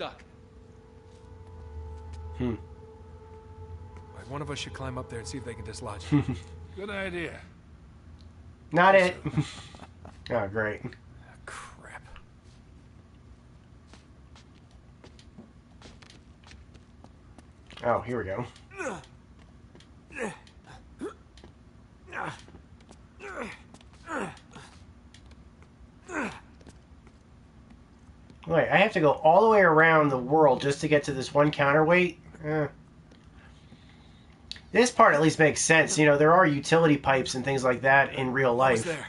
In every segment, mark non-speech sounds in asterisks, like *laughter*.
stuck. Hmm. Like one of us should climb up there and see if they can dislodge *laughs* it. Good idea. Not it. *laughs* oh, great. Crap. Oh, here we go. Wait, I have to go all the way around the world just to get to this one counterweight? Eh. This part at least makes sense. You know, there are utility pipes and things like that in real life. there?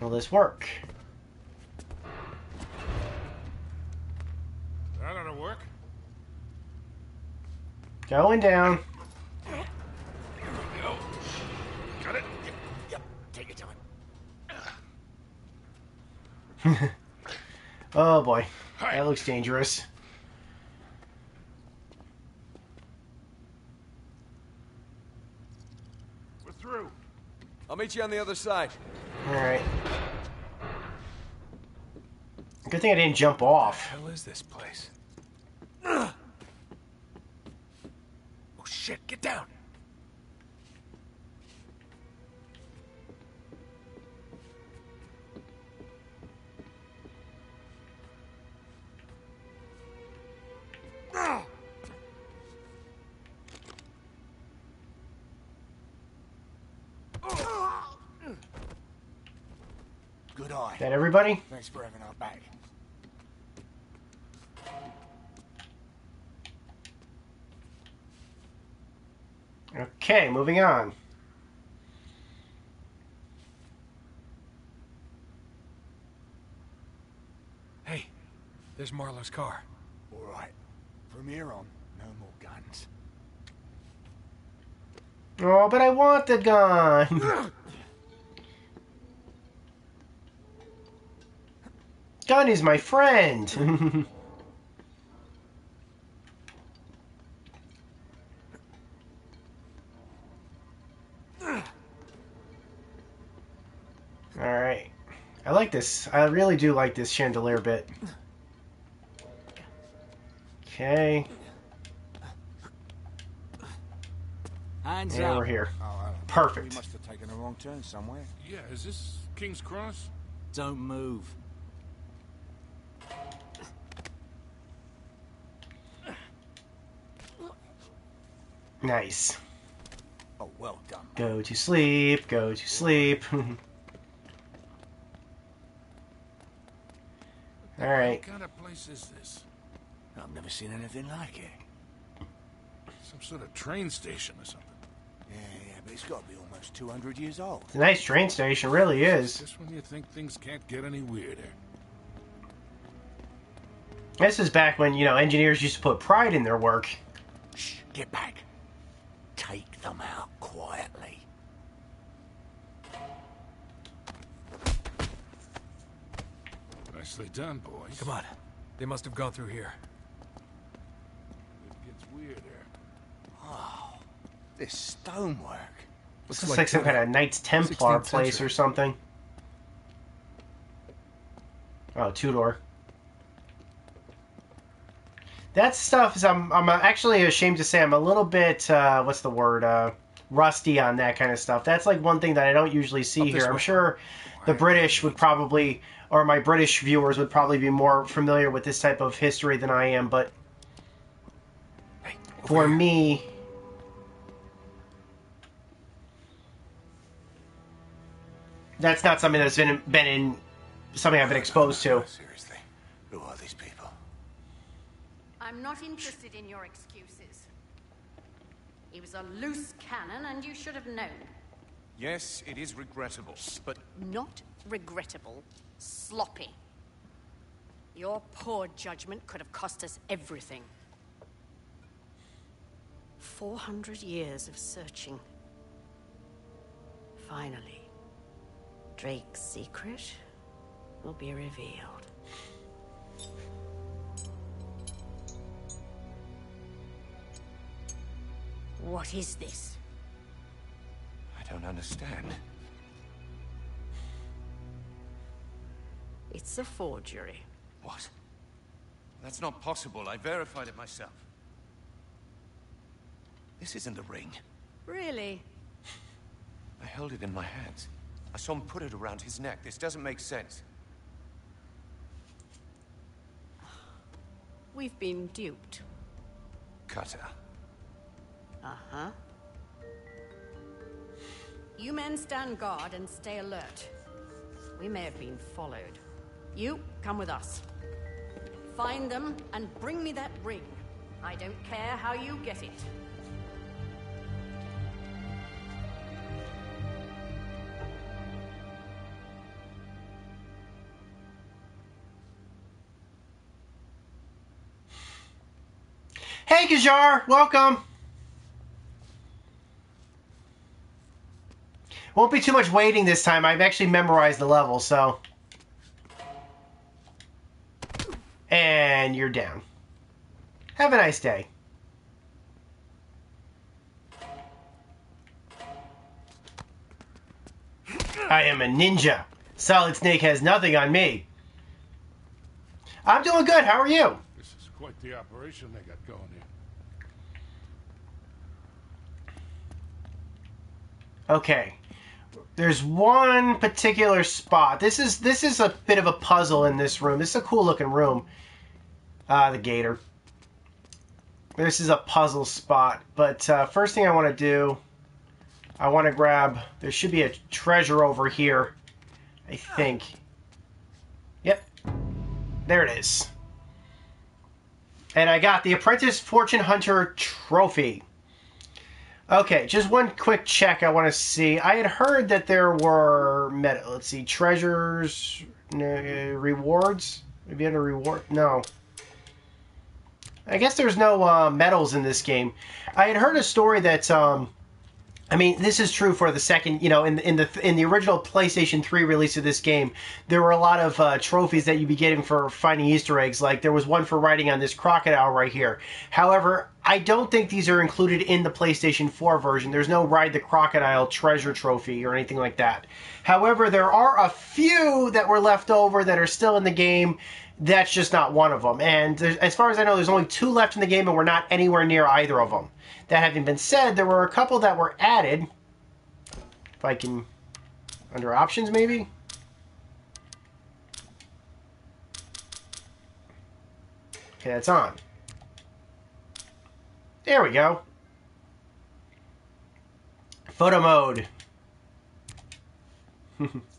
Will this work? Going down. Go. Got it? Yep, take your time. *laughs* Oh boy. Hi. That looks dangerous. We're through. I'll meet you on the other side. Alright. Good thing I didn't jump off. What the hell is this place? Oh shit, get down. Good eye. Is that everybody? Thanks for having our back. Okay, moving on. Hey, there's Marlowe's car. All right. From here on, no more guns. Oh, but I want the gun. *laughs* gun is my friend. *laughs* Alright. I like this. I really do like this chandelier bit. Okay. Hands And up. we're here. Oh, uh, Perfect. We must have taken a wrong turn somewhere. Yeah, is this King's Cross? Don't move. Nice. Oh, well done. Go to sleep, go to sleep. *laughs* Alright. What kind of place is this? I've never seen anything like it. Some sort of train station or something. Yeah, yeah, but it's got to be almost 200 years old. It's a nice train station, really is. Just when you think things can't get any weirder. This is back when, you know, engineers used to put pride in their work. Shh, get back. Take them out quietly. Nicely done, boys. Come on. They must have gone through here. It gets weirder. This stonework. This is like some kind of Knights Templar place or something. Oh, Tudor. That stuff is. I'm. I'm actually ashamed to say I'm a little bit. Uh, what's the word? Uh, rusty on that kind of stuff. That's like one thing that I don't usually see Up this here. I'm way. sure the British would probably, or my British viewers would probably be more familiar with this type of history than I am. But Hey, for here. me, that's not something that's been been in something I've been exposed to. Seriously, who are these people? I'm not interested in your excuses. He was a loose cannon, and you should have known. Yes, it is regrettable, but Not regrettable, sloppy. Your poor judgment could have cost us everything. 400 years of searching. Finally, Drake's secret will be revealed. What is this? I don't understand. It's a forgery. What? That's not possible. I verified it myself. This isn't a ring. Really? I held it in my hands. I saw him put it around his neck. This doesn't make sense. We've been duped. Cutter. Uh-huh. You men stand guard and stay alert. We may have been followed. You, come with us. Find them and bring me that ring. I don't care how you get it. Hey, Kajar, welcome. Won't be too much waiting this time. I've actually memorized the level, so. And you're down. Have a nice day. I am a ninja. Solid Snake has nothing on me. I'm doing good. How are you? This is quite the operation they got going here. Okay. There's one particular spot. This is this is a bit of a puzzle in this room. This is a cool looking room. Ah, the gator. This is a puzzle spot. But uh, first thing I want to do, I want to grab. There should be a treasure over here. I think. Yep. There it is. And I got the Apprentice Fortune Hunter trophy. Okay, just one quick check I want to see. I had heard that there were meta, let's see, treasures, uh, rewards. Maybe under reward. No. I guess there's no uh, medals in this game. I had heard a story that um, I mean, this is true for the second, you know, in in the in the original PlayStation 3 release of this game, there were a lot of uh, trophies that you'd be getting for finding Easter eggs. Like there was one for riding on this crocodile right here. However, I don't think these are included in the PlayStation 4 version. There's no ride the crocodile treasure trophy or anything like that. However, there are a few that were left over that are still in the game. That's just not one of them. And as far as I know, there's only two left in the game, and we're not anywhere near either of them. That having been said, there were a couple that were added. If I can, under options maybe. Okay, that's on. There we go. Photo mode. *laughs*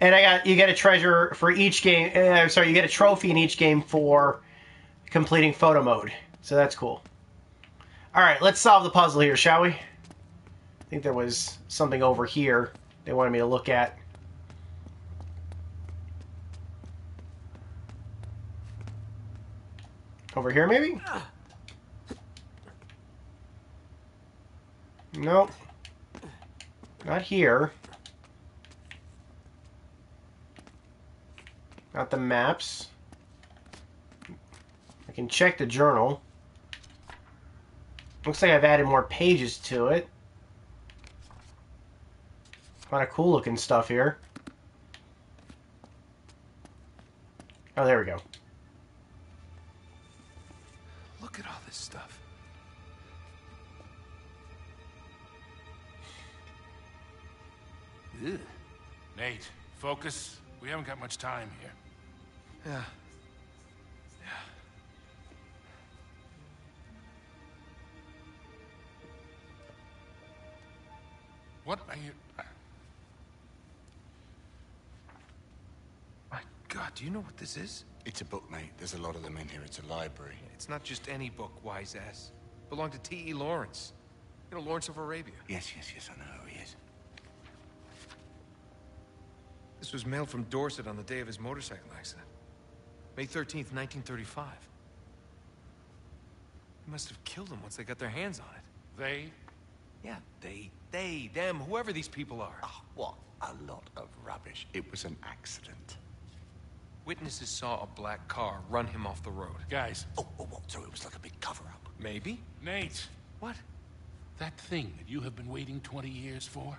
and I got you get a treasure for each game. Uh, sorry, you get a trophy in each game for completing photo mode. So that's cool. All right, let's solve the puzzle here, shall we? I think there was something over here they wanted me to look at. Over here, maybe? Nope. Not here. Not the maps. I can check the journal. Looks like I've added more pages to it. A lot of cool looking stuff here. Oh, there we go. Look at all this stuff. Nate, focus. We haven't got much time here. Yeah. Yeah. What are you... My God, do you know what this is? It's a book, mate. There's a lot of them in here. It's a library. It's not just any book, wise ass. Belonged to T.E. Lawrence. You know, Lawrence of Arabia. Yes, yes, yes, I know who he is. This was mailed from Dorset on the day of his motorcycle accident. May 13th, 1935. They must have killed him once they got their hands on it. They? Yeah, they, they, them, whoever these people are. Oh, what a lot of rubbish. It was an accident. Witnesses saw a black car run him off the road. Guys, Oh, oh, oh what? So it was like a big cover-up. Maybe. Nate, What? That thing that you have been waiting 20 years for?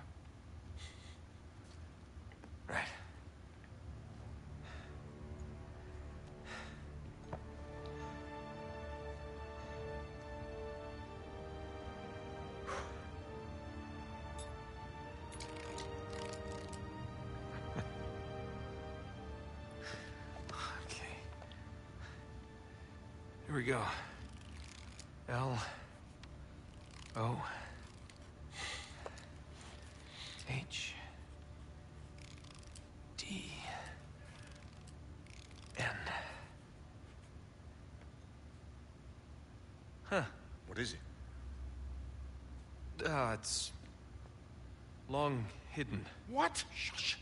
Long hidden. What? Shush.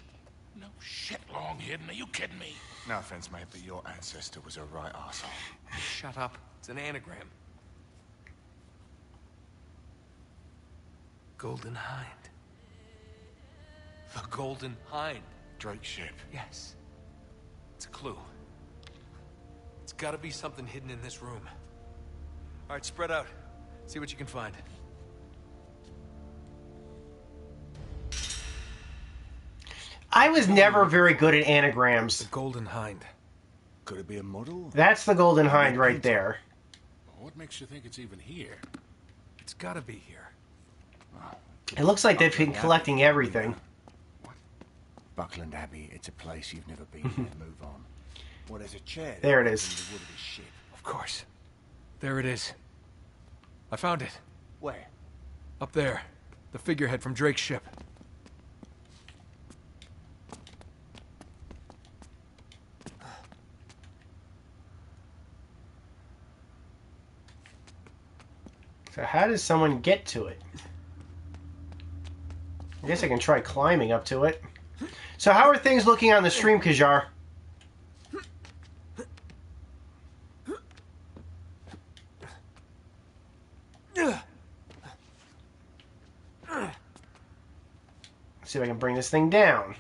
No shit, long hidden. Are you kidding me? No offense, mate, but your ancestor was a right asshole. Shut up. It's an anagram. Golden Hind. The Golden Hind. Drake ship. Yes. It's a clue. It's gotta be something hidden in this room. All right, spread out. See what you can find. I was never very good at anagrams. The Golden Hind. Could it be a model? That's the Golden Hind right there. What makes you think it's even here? It's gotta be here. It looks like they've been collecting everything. What? Buckland Abbey, it's a place you've never been. *laughs* Move on. Well, there's a chair. There it in the wood of ship. Of course. There it is. I found it. Where? Up there. The figurehead from Drake's ship. So how does someone get to it? I guess I can try climbing up to it. So how are things looking on the stream, Kajar? Let's see if I can bring this thing down.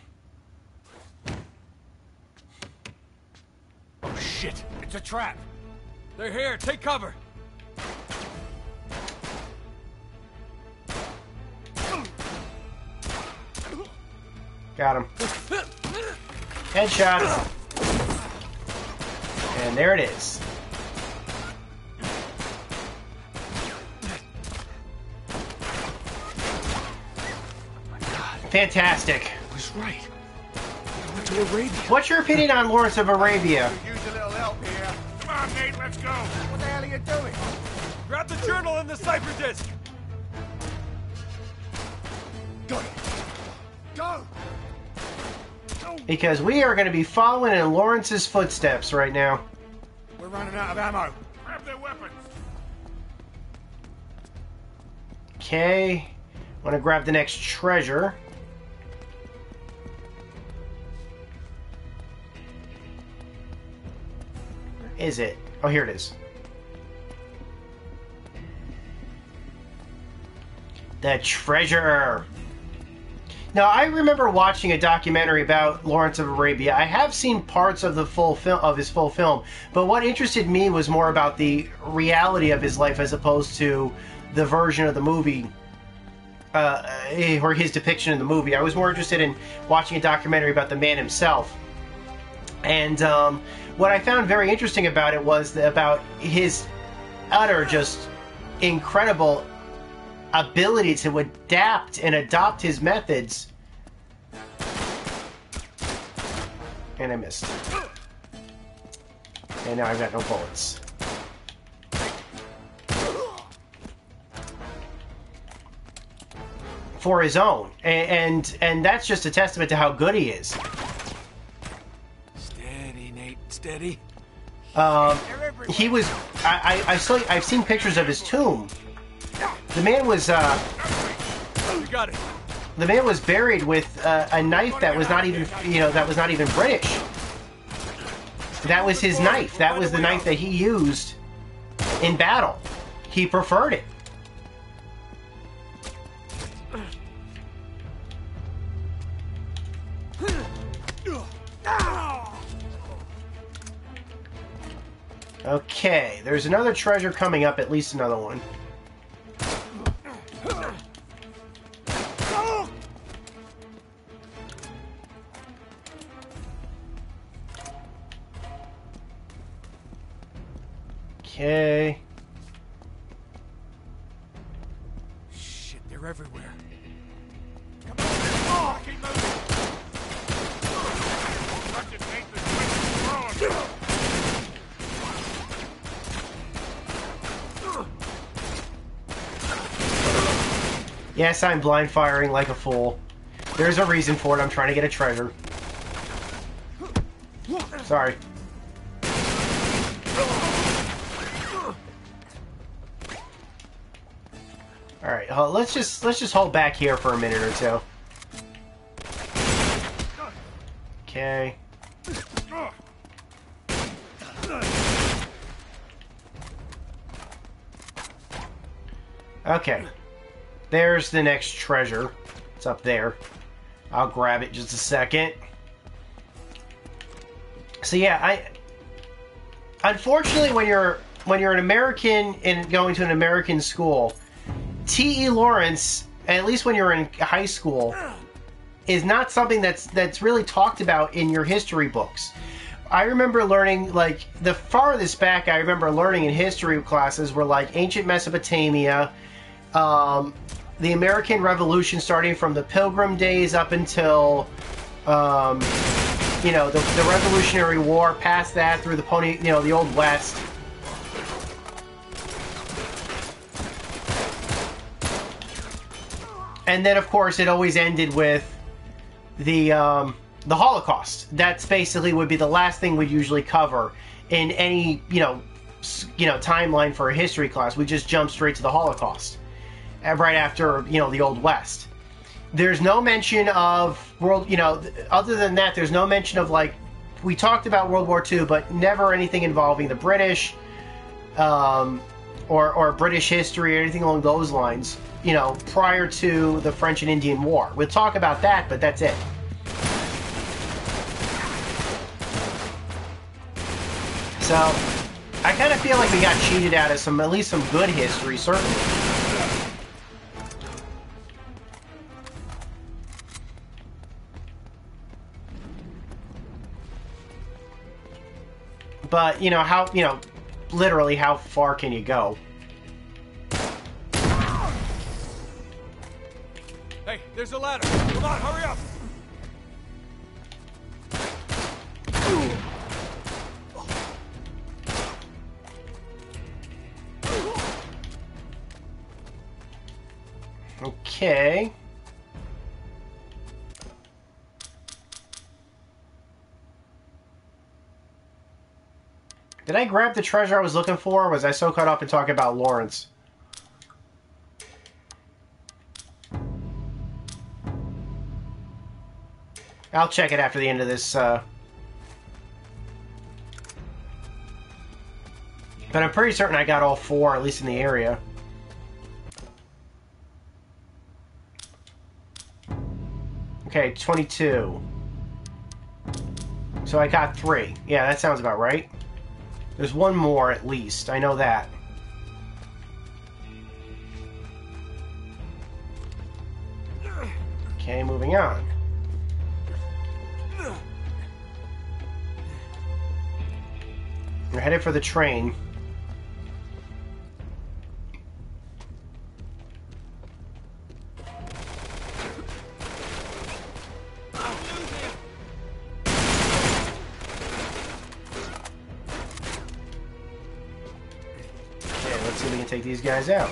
Oh shit! It's a trap! They're here. Take cover. Got him. Headshot. And there it is. Fantastic. I was right. I went to Arabia. What's your opinion on Lawrence of Arabia? Use a little help here. Come on, Nate, let's go! What the hell are you doing? Grab the journal and the cipher disc. Because we are going to be following in Lawrence's footsteps right now. We're running out of ammo. Grab their weapons! Okay. Want to grab the next treasure. Where is it? Oh, here it is. The treasure. Now, I remember watching a documentary about Lawrence of Arabia. I have seen parts of the full film of his full film, but what interested me was more about the reality of his life as opposed to the version of the movie uh, eh, or his depiction in the movie. I was more interested in watching a documentary about the man himself. And um, what I found very interesting about it was about his utter, just incredible ability to adapt and adopt his methods. And I missed. And now I've got no bullets. For his own, and, and and that's just a testament to how good he is. Steady, Nate. Steady. Um, he was. I, I, I saw. I've seen pictures of his tomb. The man was. Uh, You got it. the man was buried with uh, a knife that was not even. You know, that was not even British. That was his knife. That was the knife that he used in battle. He preferred it. Okay, there's another treasure coming up, at least another one. Yes, I'm blind firing like a fool. There's a reason for it. I'm trying to get a treasure. Sorry. All right, uh, let's just let's just hold back here for a minute or two. Okay. Okay. There's the next treasure. It's up there. I'll grab it just a second. So yeah, I unfortunately when you're when you're an American and going to an American school, T.E. Lawrence, at least when you're in high school, is not something that's that's really talked about in your history books. I remember learning like the farthest back I remember learning in history classes were like ancient Mesopotamia, um, the American Revolution, starting from the Pilgrim days up until, um, you know, the, the Revolutionary War. Past that, through the pony, you know, the Old West. And then, of course, it always ended with the um, the Holocaust. That's basically would be the last thing we'd usually cover in any you know you know timeline for a history class. We just jump straight to the Holocaust, right after you know the Old West. There's no mention of world. You know, other than that, there's no mention of like we talked about World War II, but never anything involving the British. Um, or, or British history or anything along those lines, you know, prior to the French and Indian War. We'll talk about that, but that's it. So, I kind of feel like we got cheated out of some, at least some good history, certainly. But, you know, how, you know, literally how far can you go? Hey, there's a ladder. Come on, hurry up. Okay. Did I grab the treasure I was looking for, or was I so caught up in talking about Lawrence? I'll check it after the end of this, uh... But I'm pretty certain I got all four, at least in the area. Okay, 22. So I got three. Yeah, that sounds about right. There's one more at least. I know that. Okay, moving on. We're headed for the train. Guys out.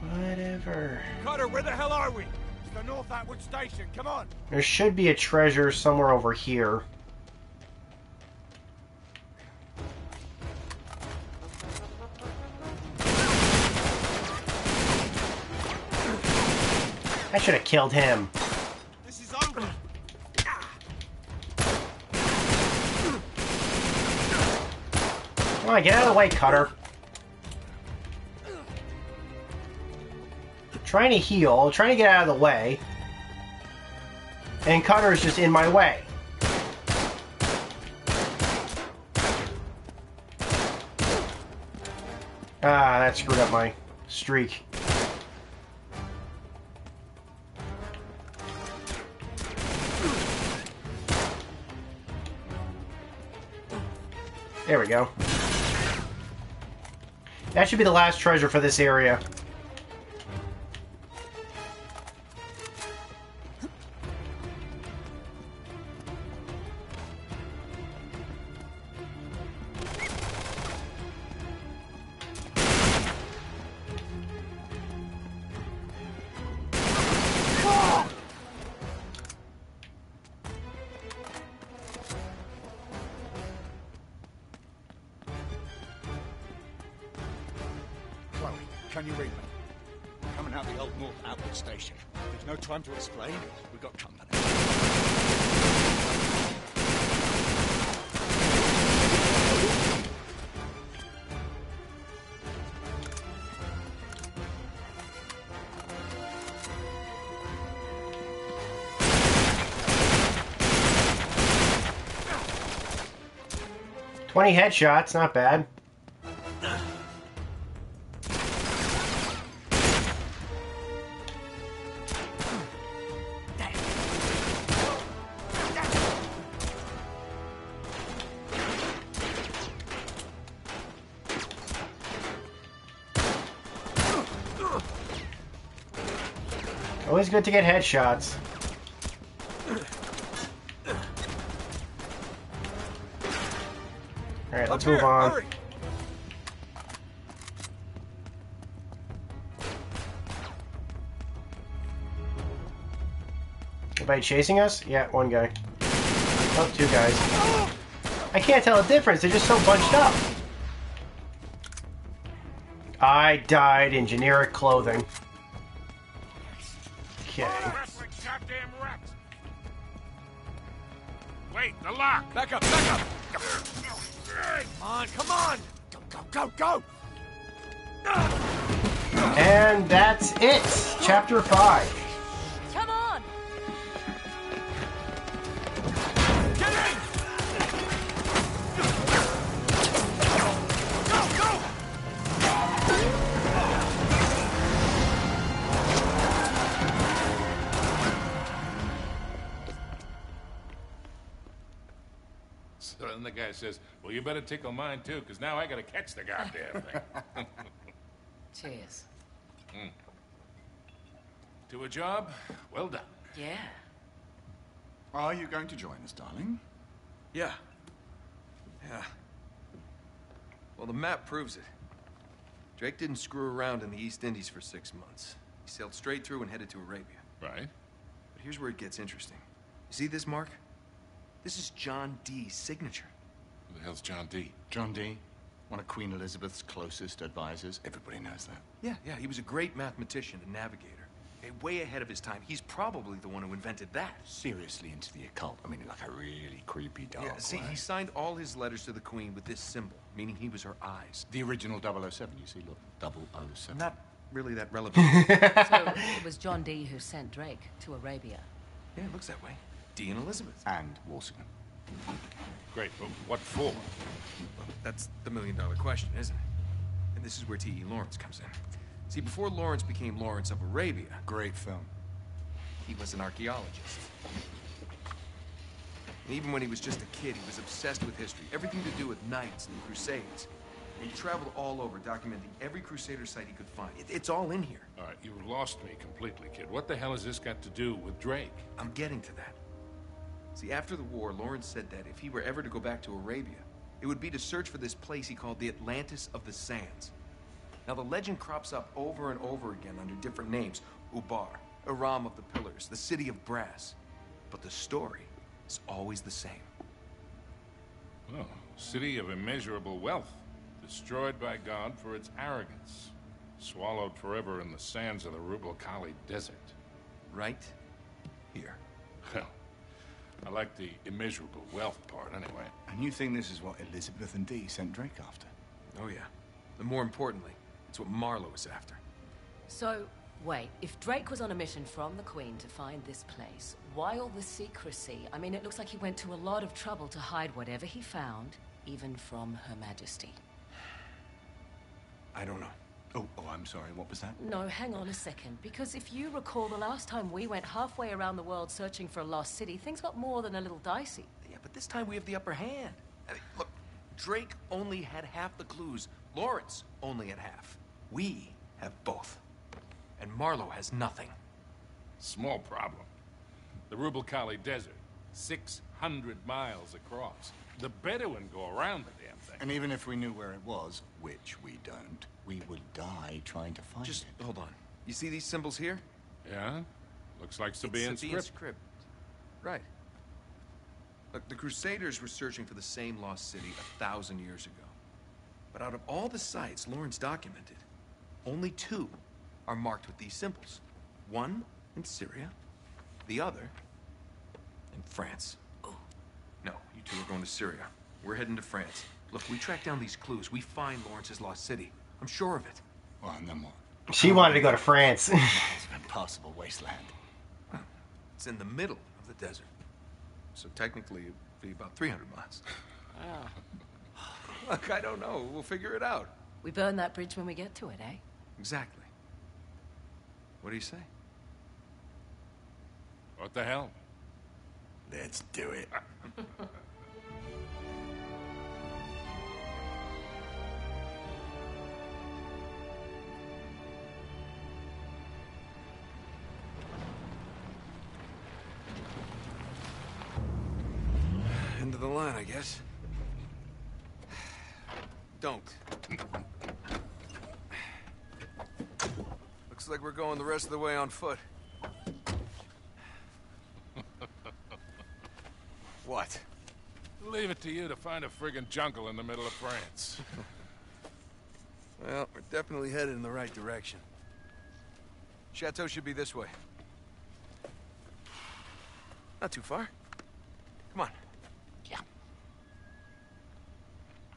Whatever. Cutter, where the hell are we? It's the North Atwood Station. Come on. There should be a treasure somewhere over here. Killed him. This is over. Come on, get out of the way, Cutter. Trying to heal, trying to get out of the way. And Cutter is just in my way. Ah, that screwed up my streak. There we go. That should be the last treasure for this area. Read me? Coming out the old North Outward Station. There's no time to explain. We've got company. Twenty headshots, not bad. Good to get headshots. Alright, let's move on. Anybody chasing us? Yeah, one guy. Oh, two guys. I can't tell the difference. They're just so bunched up. I died in generic clothing. Back up, back up! Come on, come on! Go, go, go, go! And that's it. Chapter 5. Better tickle mine too, because now I gotta catch the goddamn thing. *laughs* Cheers. Hmm. to a job, well done. Yeah. Are you going to join us, darling? Yeah. Yeah. Well, the map proves it. Drake didn't screw around in the East Indies for six months. He sailed straight through and headed to Arabia. Right? But here's where it gets interesting. You see this mark? This is John Dee's signature. Who the hell's John Dee? John Dee, one of Queen Elizabeth's closest advisors. Everybody knows that. Yeah, yeah, he was a great mathematician and navigator. Okay, way ahead of his time. He's probably the one who invented that. Seriously into the occult. I mean, like a really creepy dark Yeah, see, way. he signed all his letters to the Queen with this symbol, meaning he was her eyes. The original 007, you see, look. 007. Not really that *laughs* relevant. So it was John Dee who sent Drake to Arabia. yeah, it looks that way. Dee and Elizabeth. And Walsingham. Great, but what for? That's the million dollar question, isn't it? And this is where T.E. Lawrence comes in. See, before Lawrence became Lawrence of Arabia, Great film. he was an archaeologist. And even when he was just a kid, he was obsessed with history, everything to do with knights and crusades. And he traveled all over, documenting every crusader site he could find. It- it's all in here. All right, you lost me completely, kid. What the hell has this got to do with Drake? I'm getting to that. See, after the war, Lawrence said that if he were ever to go back to Arabia, it would be to search for this place he called the Atlantis of the Sands. Now, the legend crops up over and over again under different names Ubar, Aram of the Pillars, the City of Brass. But the story is always the same. Well, city of immeasurable wealth, destroyed by God for its arrogance, swallowed forever in the sands of the Rub' al Khali Desert. Right here. Well, I like the immeasurable wealth part anyway. And you think this is what Elizabeth and Dee sent Drake after? Oh, yeah. And more importantly, it's what Marlowe is after. So, wait, if Drake was on a mission from the Queen to find this place, why all the secrecy? I mean, it looks like he went to a lot of trouble to hide whatever he found, even from Her Majesty. I don't know. Oh, oh, I'm sorry. What was that? No, hang on a second. Because if you recall, the last time we went halfway around the world searching for a lost city, things got more than a little dicey. Yeah, but this time we have the upper hand. I mean, look, Drake only had half the clues. Lawrence only had half. We have both. And Marlowe has nothing. Small problem. The Rub' al Khali Desert, 600 miles across. The Bedouin go around the damn thing. And even if we knew where it was, which we don't, we would die trying to find Just it. Just hold on. You see these symbols here? Yeah? Looks like Sabaean It's Sabaean script. script. Right. Look, the Crusaders were searching for the same lost city a thousand years ago. But out of all the sites Lawrence documented, only two are marked with these symbols. One in Syria, the other in France. Oh. No, you two are going to Syria. We're heading to France. Look, we track down these clues. We find Lawrence's lost city. I'm sure of it. Well, and then what? She wanted to go to France. *laughs* Miles of impassable wasteland. It's in the middle of the desert. So technically, it'd be about 300 miles. Look, I don't know. We'll figure it out. We burn that bridge when we get to it, eh? Exactly. What do you say? What the hell? Let's do it. *laughs* guess. Don't. Looks like we're going the rest of the way on foot. *laughs* what? Leave it to you to find a friggin' jungle in the middle of France. *laughs* Well, we're definitely headed in the right direction. Chateau should be this way. Not too far. Come on.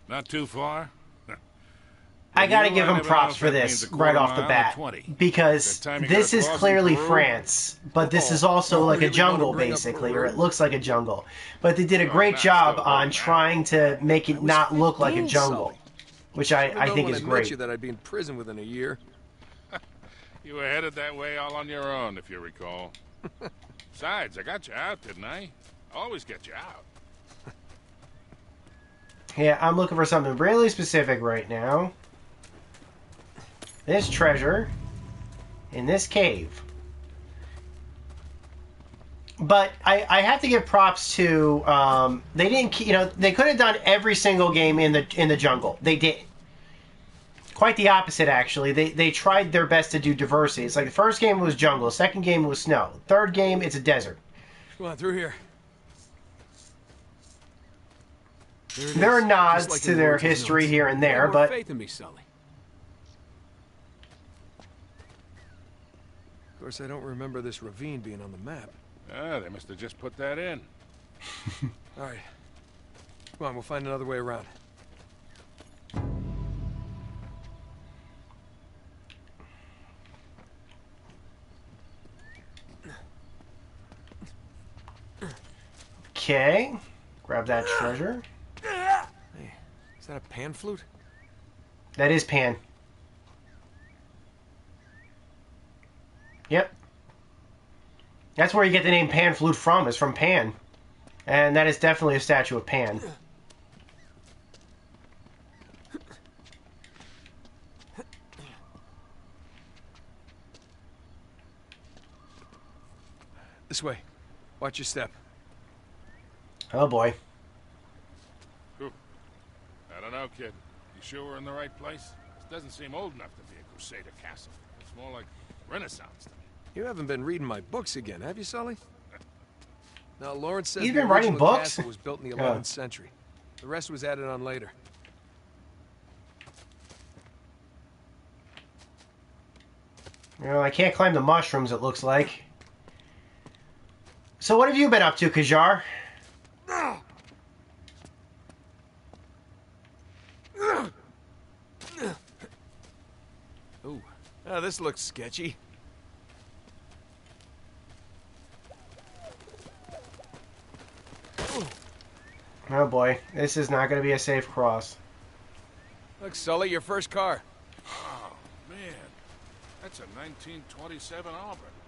Not too far? *laughs* I gotta give him props for this right off the bat because That time you this is clearly France, but this is also Oh, like a jungle wanna bring up basically, or it looks like a jungle. But they did a Oh, great that's job still on trying to make it not look like a jungle, Sully. which I, Should've I known think when is I met great. you that I'd be in prison within a year. *laughs* You were headed that way all on your own, if you recall. *laughs* Besides, I got you out, didn't I? Always get you out. Yeah, I'm looking for something really specific right now. This treasure in this cave. But I, I have to give props to um, they didn't you know they could have done every single game in the in the jungle they did quite the opposite actually they they tried their best to do diversity it's like the first game was jungle second game was snow third game it's a desert Come on, through here. It there are nods like to their history notes. here and there but faith in me, Sully. Of course, I don't remember this ravine being on the map. Ah, they must have just put that in. *laughs* All right. Come on, we'll find another way around. okay grab that treasure Is that a pan flute? That is Pan. Yep. That's where you get the name Pan Flute from, is from Pan. And that is definitely a statue of Pan. This way. Watch your step. Oh boy. I don't know, kid. You sure we're in the right place? This doesn't seem old enough to be a Crusader castle. It's more like Renaissance to me. You haven't been reading my books again, have you, Sully? Now, Lawrence says He's the been writing books? castle was built in the Oh. 11th century. The rest was added on later. Well, I can't climb the mushrooms, it looks like. So what have you been up to, Kajar? Oh, this looks sketchy. Oh boy, this is not going to be a safe cross. Look, Sully, your first car. Oh, man. That's a 1927 Auburn.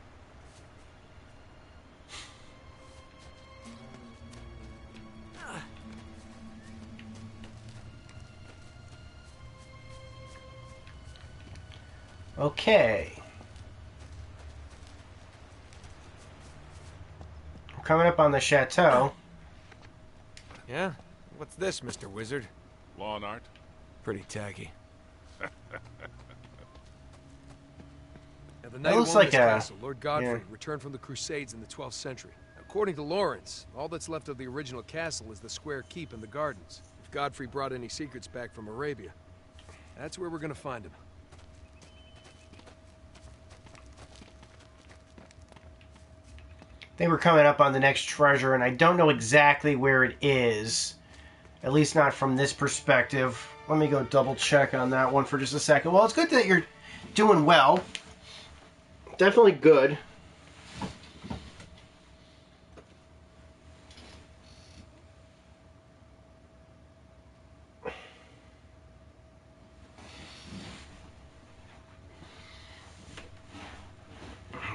Okay. We're coming up on the chateau. Yeah? What's this, Mr. Wizard? Lawn art. Pretty tacky. Now, the That night looks of like Ormus a- Castle, Lord Godfrey yeah. returned from the Crusades in the 12th century. According to Lawrence, all that's left of the original castle is the square keep and the gardens. If Godfrey brought any secrets back from Arabia, that's where we're gonna find him. They were coming up on the next treasure, and I don't know exactly where it is. At least not from this perspective. Let me go double check on that one for just a second. Well, it's good that you're doing well. Definitely good.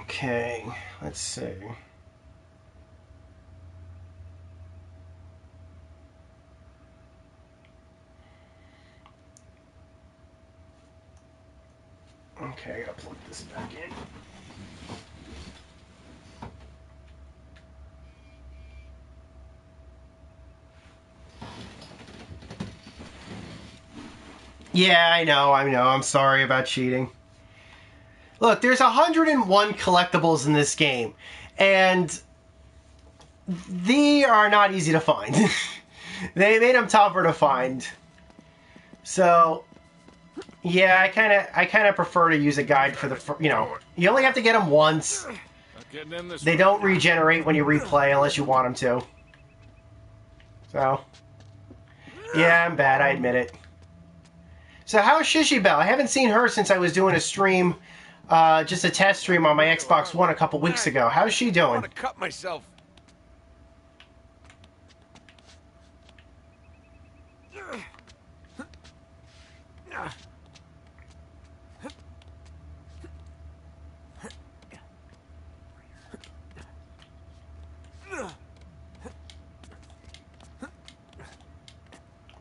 Okay, let's see. Okay, I gotta plug this back in. Yeah, I know, I know. I'm sorry about cheating. Look, there's 101 collectibles in this game, and they are not easy to find. *laughs* they made them tougher to find. So, yeah, I kind of I kind of prefer to use a guide for the you know you only have to get them once. They don't regenerate when you replay unless you want them to. So, yeah, I'm bad. I admit it. So how's Shishi Bell? I haven't seen her since I was doing a stream, uh, just a test stream on my Xbox One a couple weeks ago. How's she doing? I want to cut myself.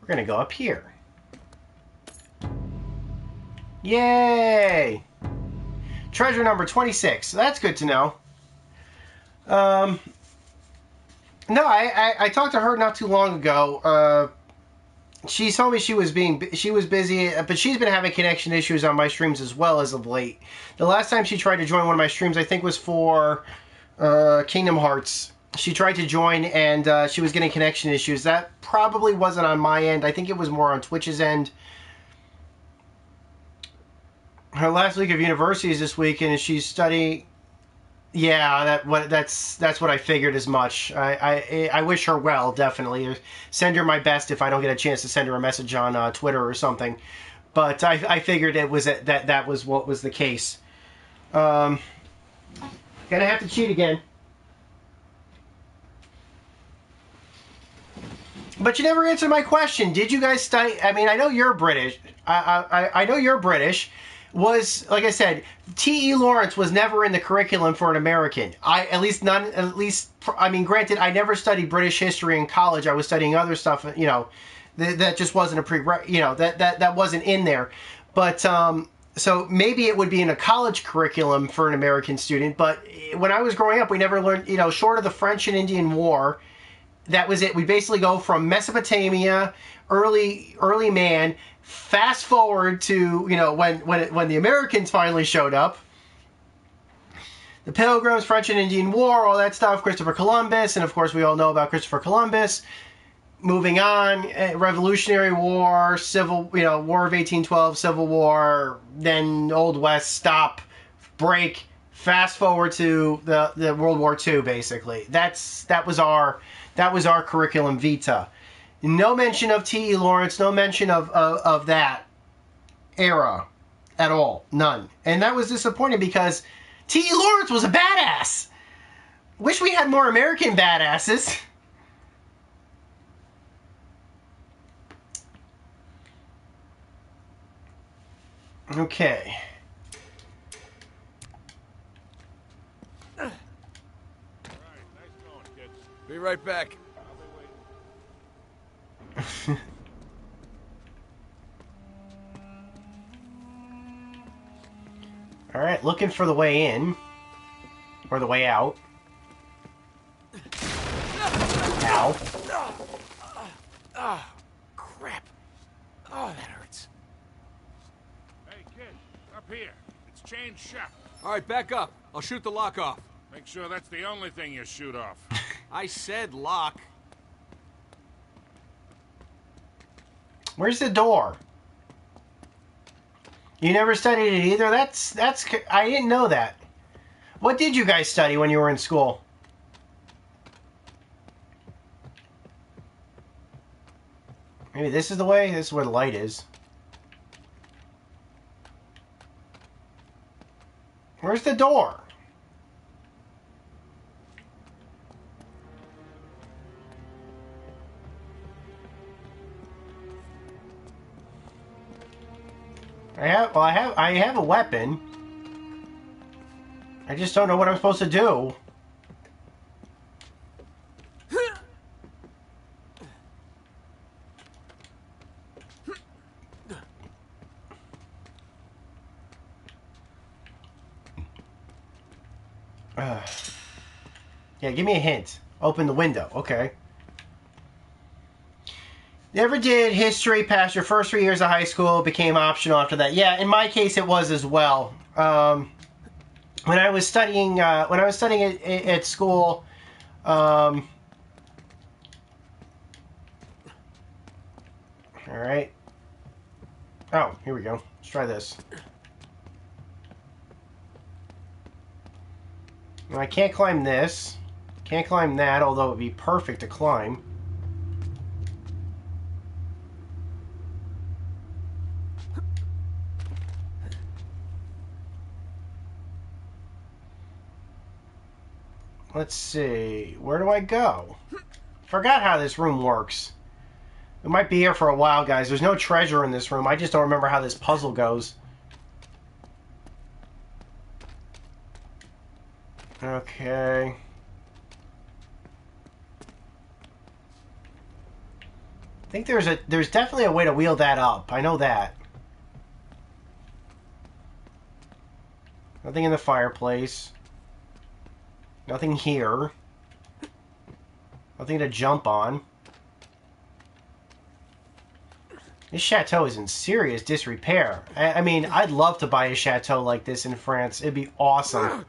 We're gonna go up here. Yay! Treasure number 26. That's good to know. Um, no, I, I, I talked to her not too long ago. Uh, she told me she was being she was busy, but she's been having connection issues on my streams as well as of late. The last time she tried to join one of my streams, I think was for uh, Kingdom Hearts. She tried to join and uh, she was getting connection issues. That probably wasn't on my end. I think it was more on Twitch's end. Her last week of university is this week, and she's studying. Yeah, that what that's that's what I figured as much. I I, I wish her well, definitely. Send her my best if I don't get a chance to send her a message on uh, Twitter or something. But I, I figured it was that that was what was the case. Um, gonna have to cheat again. But you never answered my question. Did you guys study? I mean, I know you're British. I I, I know you're British. Was like I said, T. E. Lawrence was never in the curriculum for an American. I at least none. At least I mean, granted, I never studied British history in college. I was studying other stuff. You know, that, that just wasn't a pre. You know, that that that wasn't in there. But um, so maybe it would be in a college curriculum for an American student. But when I was growing up, we never learned. You know, short of the French and Indian War that was it. We basically go from Mesopotamia, early early man, fast forward to you know when when it, when the Americans finally showed up. The Pilgrims, French and Indian War, all that stuff. Christopher Columbus, and of course we all know about Christopher Columbus. Moving on, eh, Revolutionary War, Civil, you know, War of 1812, Civil War, then Old West, stop, break, fast forward to the, the World War II. Basically, that's that was our that was our curriculum vitae. No mention of T.E. Lawrence, no mention of, of, of that era at all. None. And that was disappointing because T.E. Lawrence was a badass. Wish we had more American badasses. Okay. Nice going, Be right back. All right, looking for the way in or the way out. Ow. Oh, crap. Oh, that hurts. Hey, kid, up here. It's chained shut. All right, back up. I'll shoot the lock off. Make sure that's the only thing you shoot off. *laughs* I said lock. Where's the door? You never studied it either. That's that's I didn't know that. What did you guys study when you were in school? Maybe this is the way. This is where the light is. Where's the door? I have well I have I have a weapon. I just don't know what I'm supposed to do. *sighs* Yeah, give me a hint. Open the window. Okay. Never did history past your first three years of high school. Became optional after that. Yeah, in my case, it was as well. Um, when I was studying, uh, when I was studying at, at school, um, all right. Oh, here we go. Let's try this. I can't climb this. Can't climb that, although it would be perfect to climb. Let's see. Where do I go? Forgot how this room works. It might be here for a while, guys. There's no treasure in this room. I just don't remember how this puzzle goes. Okay. I think there's a there's definitely a way to wheel that up. I know that. Nothing in the fireplace. Nothing here. Nothing to jump on. This chateau is in serious disrepair. I, I mean, I'd love to buy a chateau like this in France. It'd be awesome.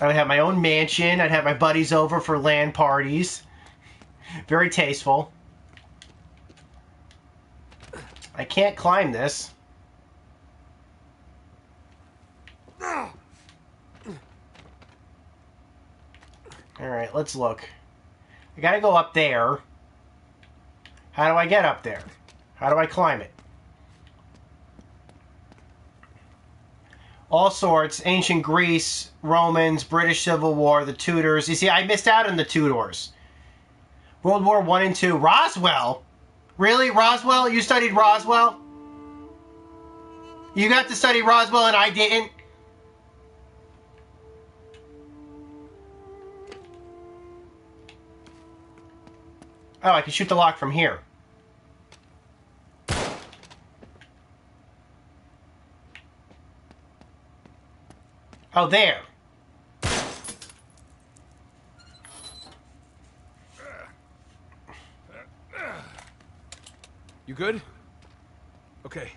I would have my own mansion. I'd have my buddies over for land parties. Very tasteful. I can't climb this. Alright, let's look. I gotta go up there. How do I get up there? How do I climb it? All sorts, ancient Greece, Romans, British Civil War, the Tudors. You see, I missed out on the Tudors. World War One and Two. Roswell? Really? Roswell? You studied Roswell? You got to study Roswell and I didn't? Oh, I can shoot the lock from here. Oh, there. You good? Okay.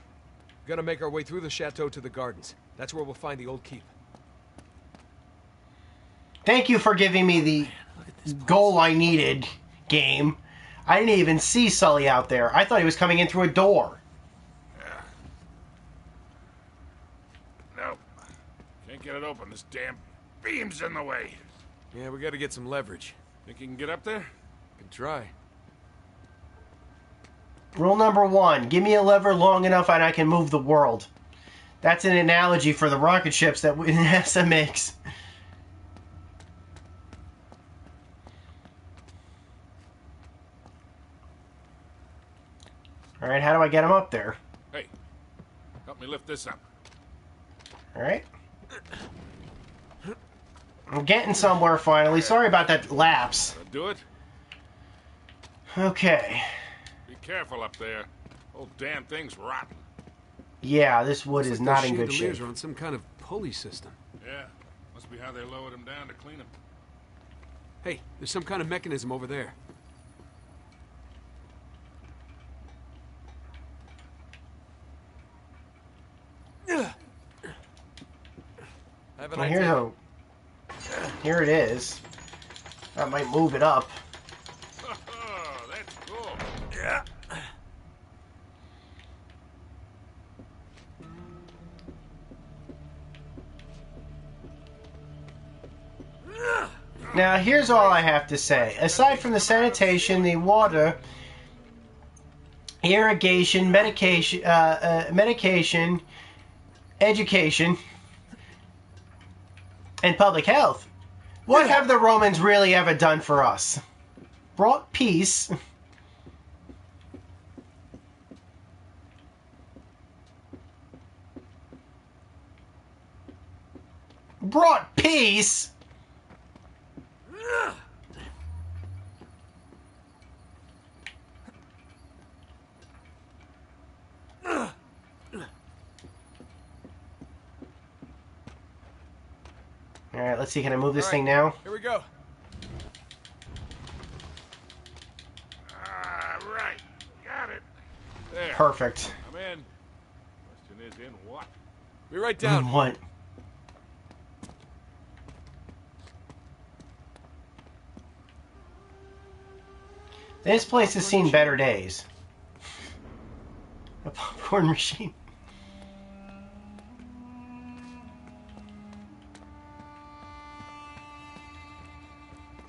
We gotta make our way through the chateau to the gardens. That's where we'll find the old keep. Thank you for giving me the goal I needed, game. I didn't even see Sully out there. I thought he was coming in through a door. Nope. Can't get it open. This damn beam's in the way. Yeah, we gotta get some leverage. Think you can get up there? Can try. Rule number one give me a lever long enough and I can move the world. That's an analogy for the rocket ships that *laughs* NASA makes. Alright, how do I get him up there? Hey, help me lift this up. Alright. I'm getting somewhere finally. Sorry about that lapse. Do it. Okay. Be careful up there. Whole damn thing's rotten. Yeah, this wood Looks is like not in good chandeliers shape. are on some kind of pulley system. Yeah, must be how they lowered him down to clean him. Hey, there's some kind of mechanism over there. I have an Well, here's a. Here it is. That might move it up. That's cool. Yeah. Now, here's all I have to say. Aside from the sanitation, the water, irrigation, medication, uh, uh, medication, education, and public health, what have the Romans really ever done for us? Brought peace. Brought peace. All right, let's see. Can I move this All thing now? Here we go. Ah, right. Got it. There. Perfect. I'm in. Question is, in what? Be right down. Mm, What? This place has seen better days. *laughs* A popcorn machine.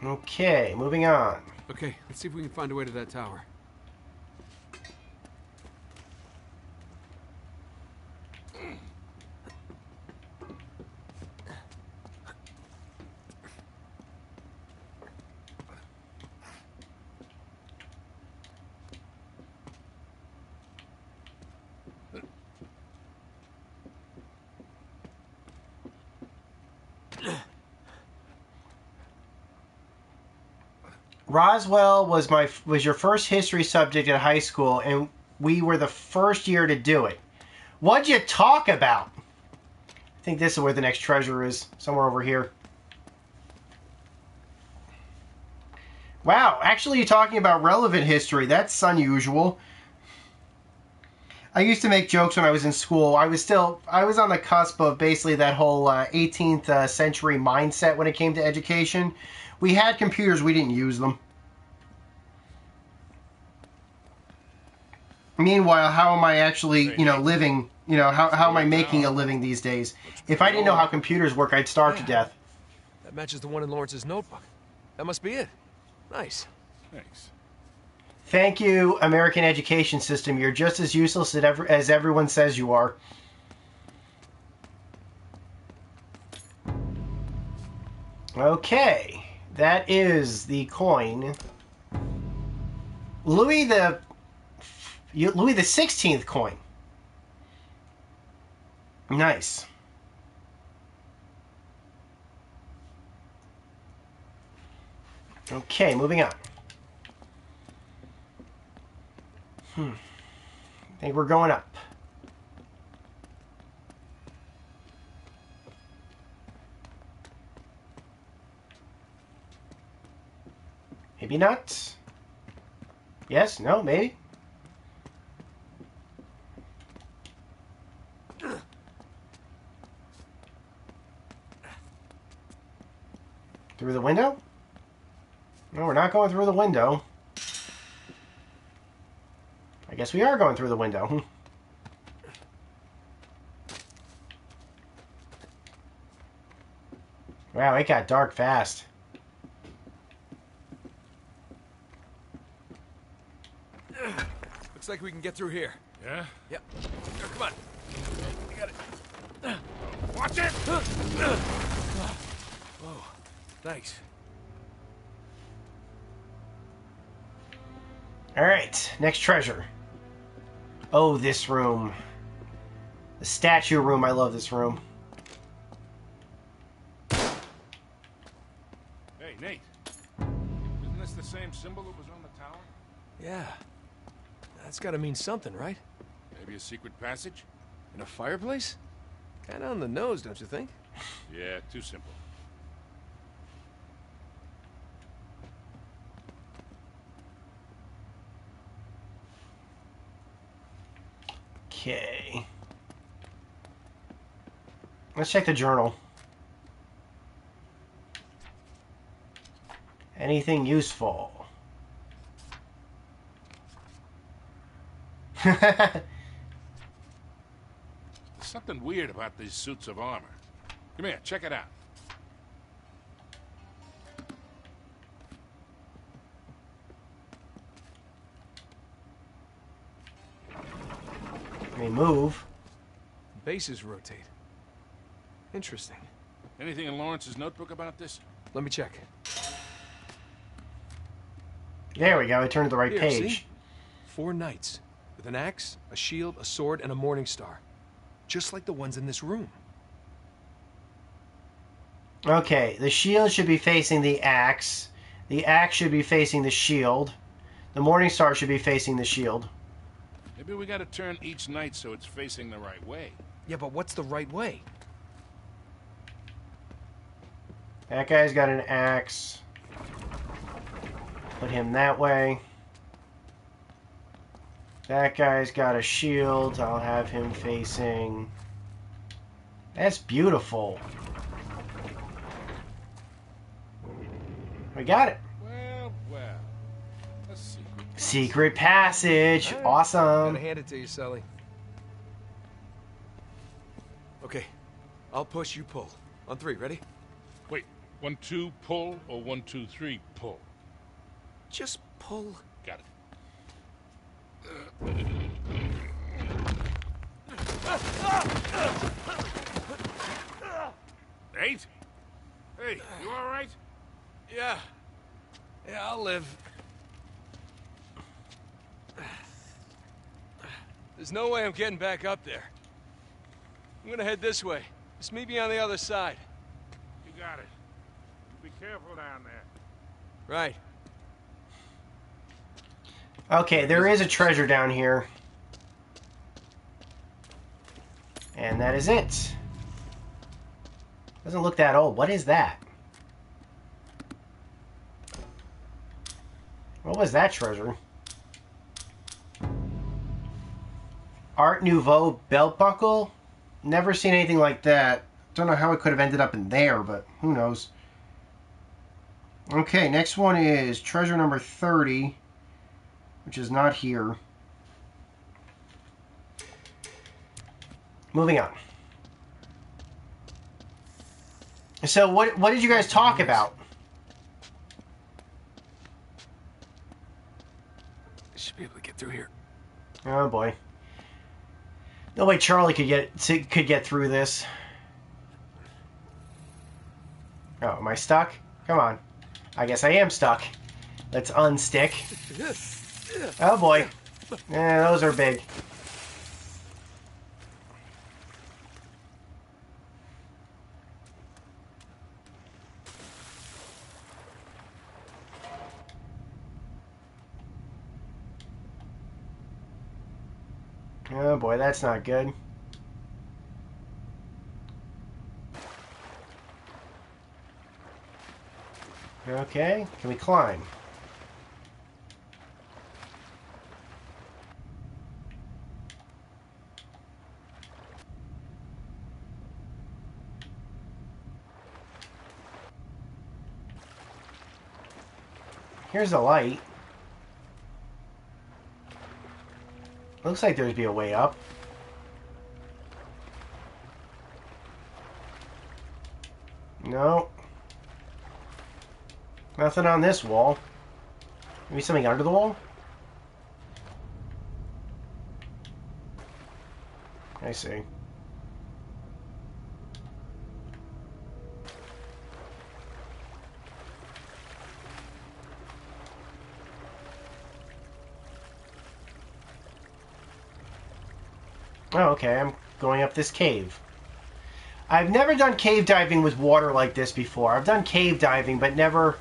Okay, moving on. Okay, let's see if we can find a way to that tower. Roswell was my was your first history subject at high school, and we were the first year to do it. What'd you talk about? I think this is where the next treasure is, somewhere over here. Wow, actually, you're talking about relevant history. That's unusual. I used to make jokes when I was in school. I was still I was on the cusp of basically that whole uh, 18th uh, century mindset when it came to education. We had computers, we didn't use them. Meanwhile, how am I actually, you know, living? You know, how, how am I making a living these days? If I didn't know how computers work, I'd starve to death. That matches the one in Lawrence's notebook. That must be it. Nice. Thanks. Thank you, American education system. You're just as useless as everyone says you are. Okay, that is the coin. Louis the you- Louis the Sixteenth coin. Nice. Okay, moving on. Hmm. I think we're going up. Maybe not. Yes, no, maybe. Through the window? No, we're not going through the window. I guess we are going through the window. Hmm. Wow, it got dark fast. Looks like we can get through here. Yeah? Yep. Here, come on. You got it. Watch it! Whoa. Thanks. All right, next treasure. Oh, this room. The statue room. I love this room. Hey, Nate. Isn't this the same symbol that was on the tower? Yeah. That's gotta mean something, right? Maybe a secret passage? In a fireplace? Kinda on the nose, don't you think? Yeah, too simple. Okay. Let's check the journal. Anything useful? There's *laughs* something weird about these suits of armor. Come here, check it out. They move. Bases rotate. Interesting. Anything in Lawrence's notebook about this? Let me check. There we go. I turned to the right Here, page. see? Four knights. With an axe, a shield, a sword, and a morning star. Just like the ones in this room. Okay, the shield should be facing the axe. The axe should be facing the shield. The morning star should be facing the shield. Maybe we gotta turn each knight so it's facing the right way. Yeah, but what's the right way? That guy's got an axe. Put him that way. That guy's got a shield. I'll have him facing. That's beautiful. We got it. Well, well. Secret. Secret passage. Gotta Awesome. hand it to you, Sully. Okay. I'll push, you pull. On three, ready? Wait, one, two, pull, or one, two, three, pull? Just pull. Got it. Nate? Hey, you all right? Yeah. Yeah, I'll live. There's no way I'm getting back up there. I'm gonna head this way. Just meet me on the other side. You got it. Be careful down there. Right. Okay, there is a treasure down here. And that is it. Doesn't look that old. What is that? What was that treasure? Art Nouveau belt buckle? Never seen anything like that. Don't know how it could have ended up in there, but who knows. Okay, next one is treasure number 30, which is not here. Moving on. So what what did you guys talk about? I Should be able to get through here. Oh boy. No way Charlie could get could get through this. Oh, am I stuck? Come on. I guess I am stuck. Let's unstick. Oh boy. Yeah, those are big. Oh boy, that's not good. Okay, can we climb? Here's a light. Looks like there'd be a way up. No. Nothing on this wall. Maybe something under the wall? I see. Oh, okay. I'm going up this cave. I've never done cave diving with water like this before. I've done cave diving, but never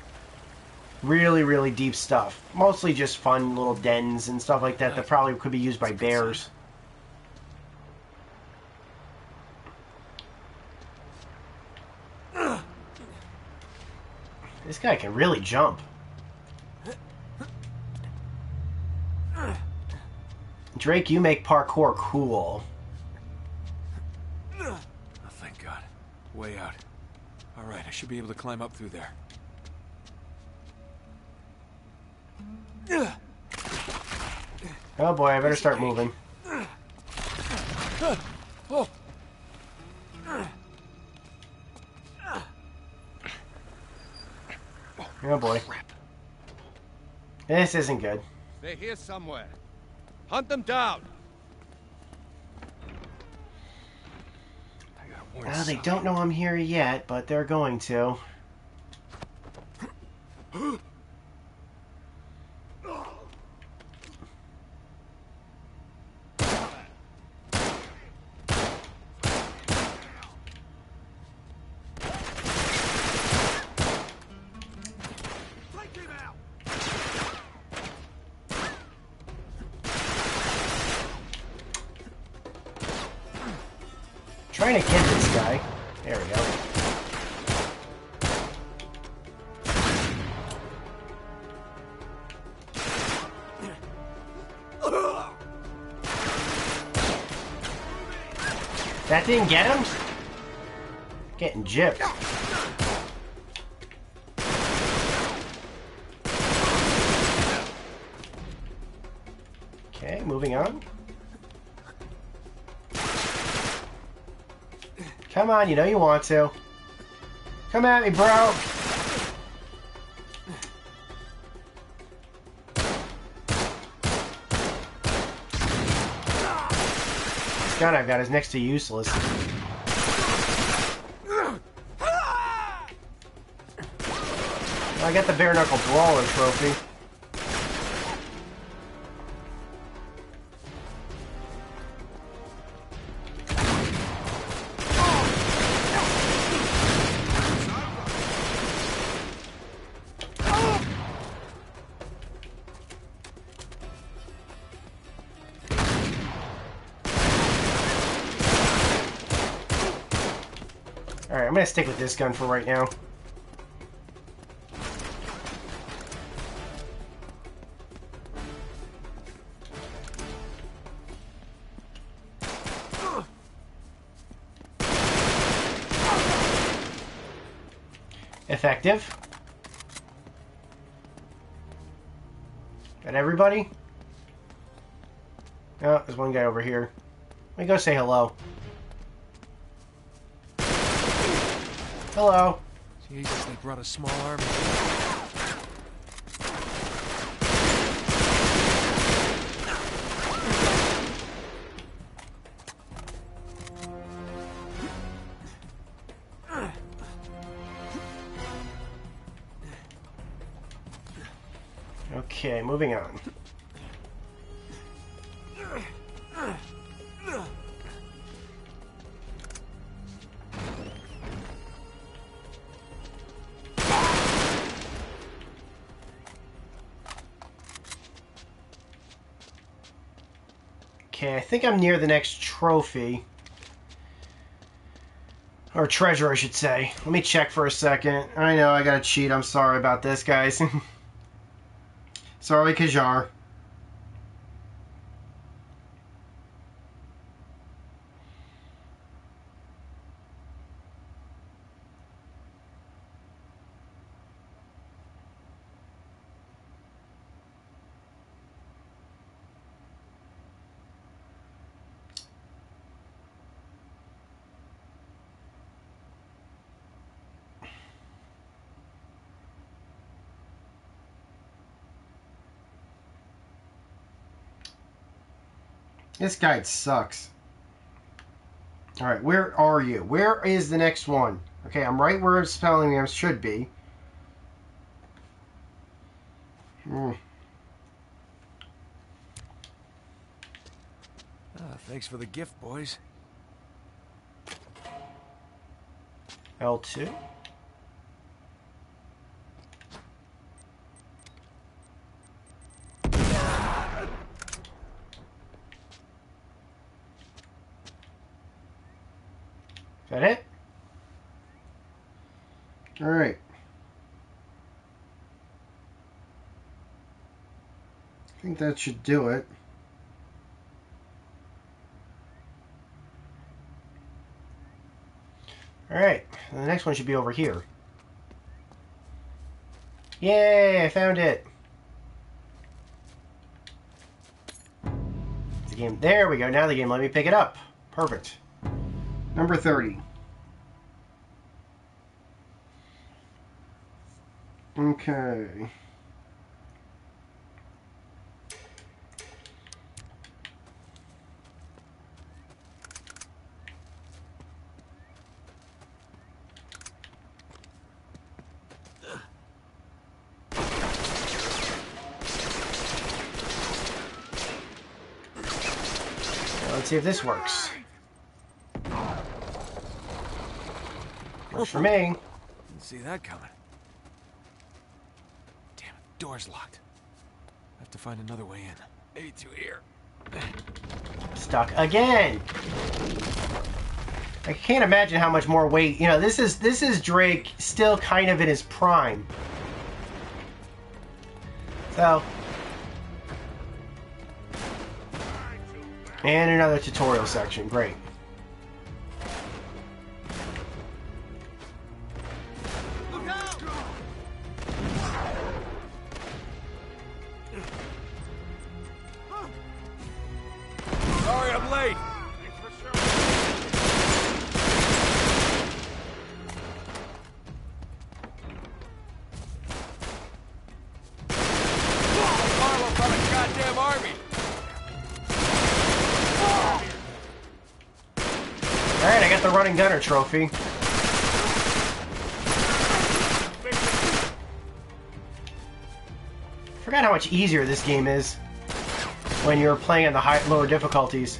really, really deep stuff. Mostly just fun little dens and stuff like that that probably could be used by bears. This guy can really jump. Drake, you make parkour cool. Oh, thank God. Way out. All right, I should be able to climb up through there. Oh boy, I better start moving. Oh. Oh boy. This isn't good. They're here somewhere. Hunt them down. Well, they don't know I'm here yet, but they're going to. Didn't get him? Getting gypped. Okay, moving on. Come on, you know you want to. Come at me, bro. Gun I've got is next to useless. I got the bare knuckle brawler trophy. Alright, I'm gonna stick with this gun for right now. Effective. Got everybody? Oh, there's one guy over here. Let me go say hello. Hello. Jesus, they brought a small army. Think I'm near the next trophy. Or treasure, I should say. Let me check for a second. I know, I gotta cheat. I'm sorry about this, guys. *laughs* sorry, Kajar. This guide sucks. Alright, where are you? Where is the next one? Okay, I'm right where it's telling me I should be. Hmm. Ah, thanks for the gift, boys. L2. Is that it? All right. I think that should do it. Alright, the next one should be over here. Yay, I found it! The game, there we go, now the game let me pick it up. Perfect. Number 30. Okay. See if this works. Works for me. Didn't see that coming. Damn it, door's locked. I have to find another way in. Maybe through here. Stuck again. I can't imagine how much more weight. You know, this is this is Drake still kind of in his prime. So. And another tutorial section. Great. Trophy. Forgot how much easier this game is when you're playing on the high, lower difficulties.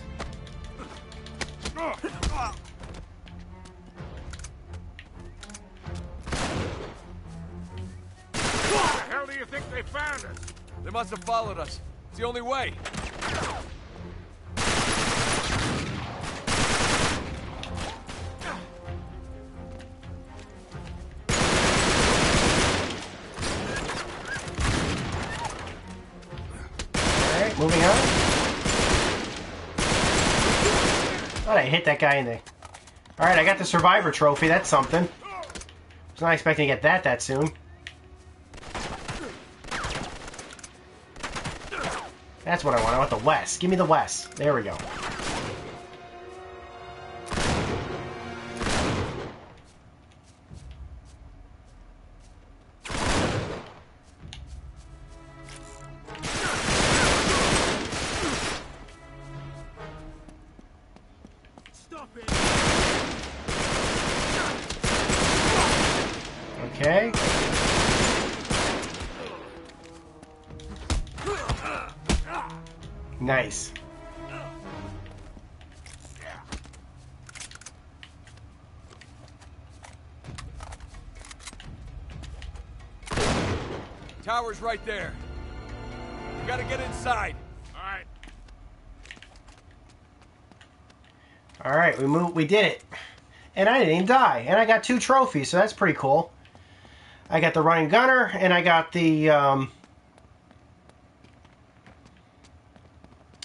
Hit that guy in the. Alright, I got the survivor trophy. That's something. I Was not expecting to get that that soon. That's what I want. I want the West. Give me the West. There we go. Nice. Tower's right there. We gotta get inside. All right. All right, we moved. We did it, and I didn't even die, and I got two trophies, so that's pretty cool. I got the running gunner, and I got the um,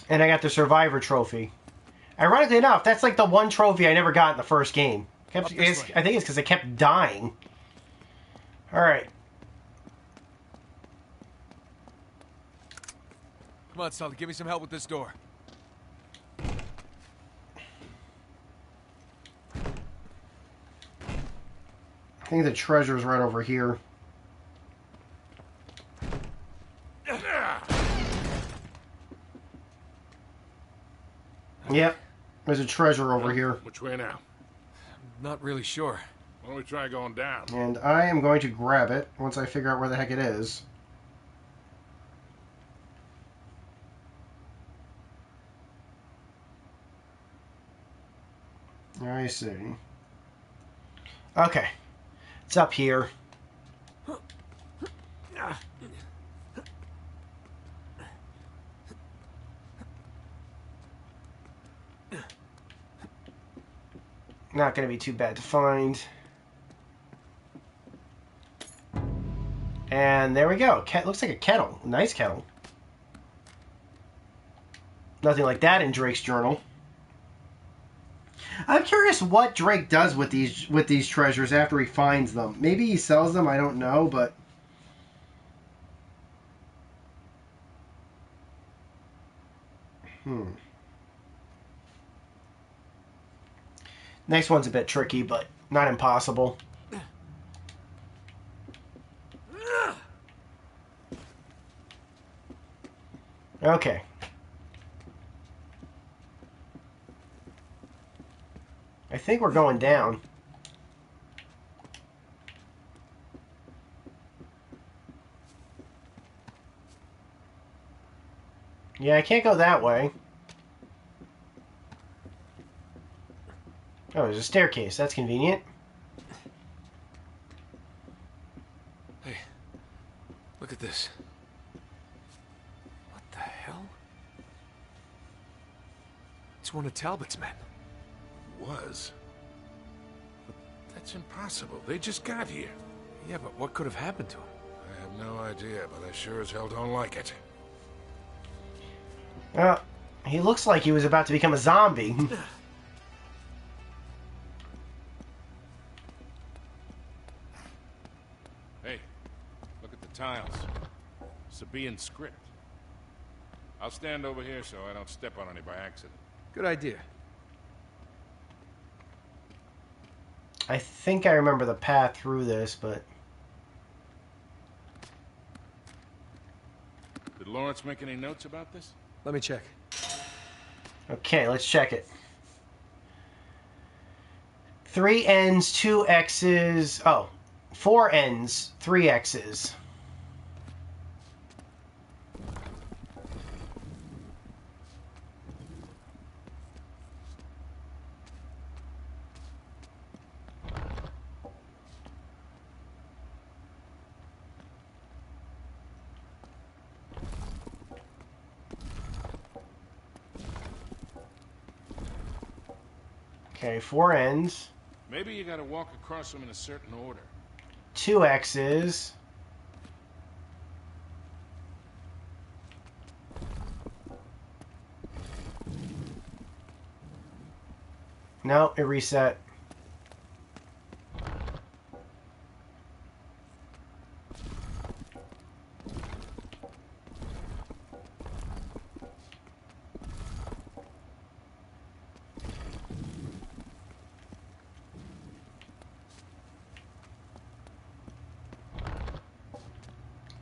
and I got the survivor trophy. Ironically enough, that's like the one trophy I never got in the first game. Kept, Up this it's- way. I think it's because I kept dying. All right, Come on, Sully, give me some help with this door. I think the treasure's right over here. Yep, there's a treasure over here. Which way now? Not really sure. Why don't we try going down? And I am going to grab it once I figure out where the heck it is. I see. Okay. It's up here. Not going to be too bad to find. And there we go. Ket looks like a kettle. Nice kettle. Nothing like that in Drake's journal. I'm curious what Drake does with these with these treasures after he finds them. Maybe he sells them. I don't know, but hmm. Next one's a bit tricky, but not impossible. Okay. I think we're going down. Yeah, I can't go that way. Oh, there's a staircase. That's convenient. Hey, look at this. What the hell? It's one of Talbot's men. Was. But that's impossible. They just got here. Yeah, but what could have happened to him? I have no idea, but I sure as hell don't like it. Uh, he looks like he was about to become a zombie. *laughs* Sabaean script. I'll stand over here so I don't step on any by accident. Good idea. I think I remember the path through this, but Did Lawrence make any notes about this? Let me check. okay, let's check it. Three N's, two X's. Oh, four N's, three X's. Okay, four ends. Maybe you gotta walk across them in a certain order. two X's. No, it reset.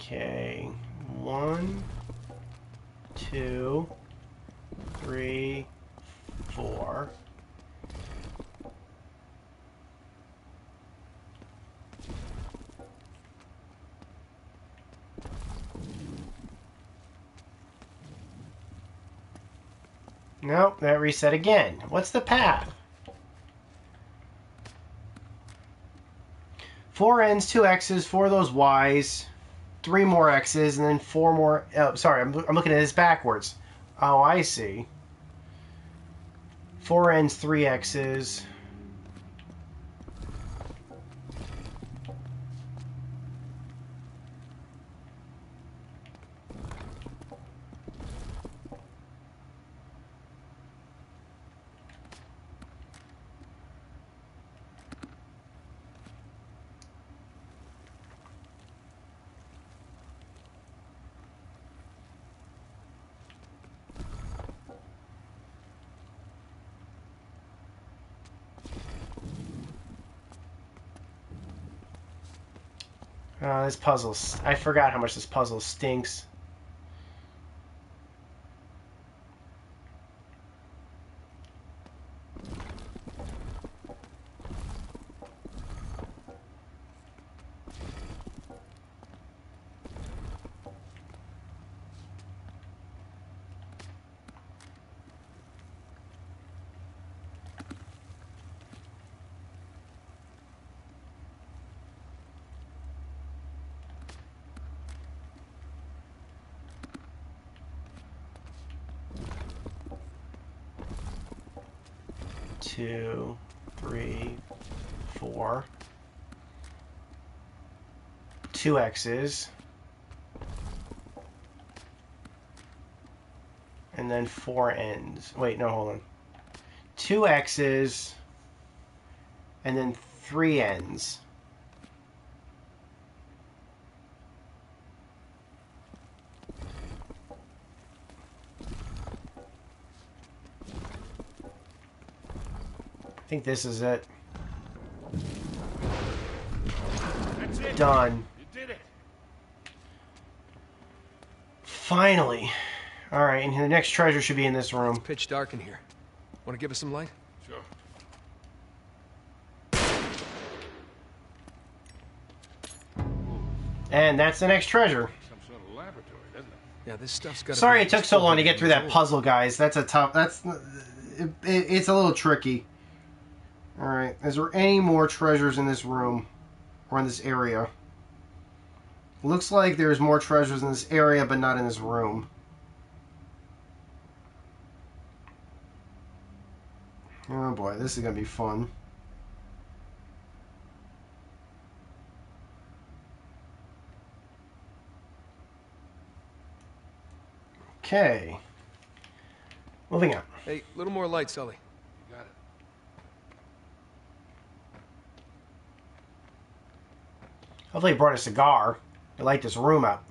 Okay, one, two, three, four. Nope, that reset again. What's the path? Four N's, two X's, four of those Y's, three more X's, and then four more. Oh, sorry, I'm, I'm looking at this backwards. Oh, I see. Four N's, three X's. Uh, this puzzle. I forgot how much this puzzle stinks. Two X's. And then four ends. Wait, no, hold on. Two X's. And then three ends. I think this is it. It. Done. You did it. Finally. Alright, and the next treasure should be in this room. Pitch dark in here. Want to give us some light? Sure. And that's the next treasure. Some sort of laboratory, doesn't it? Yeah, this stuff's got. Sorry it took so long to get through that puzzle, guys. That's a tough. That's it, it, it's a little tricky. All right. Is there any more treasures in this room or in this area? Looks like there's more treasures in this area, but not in this room. Oh boy, this is gonna be fun. Okay. Moving on. Hey, a little more light, Sully. You got it. Hopefully, he brought a cigar to light this room up.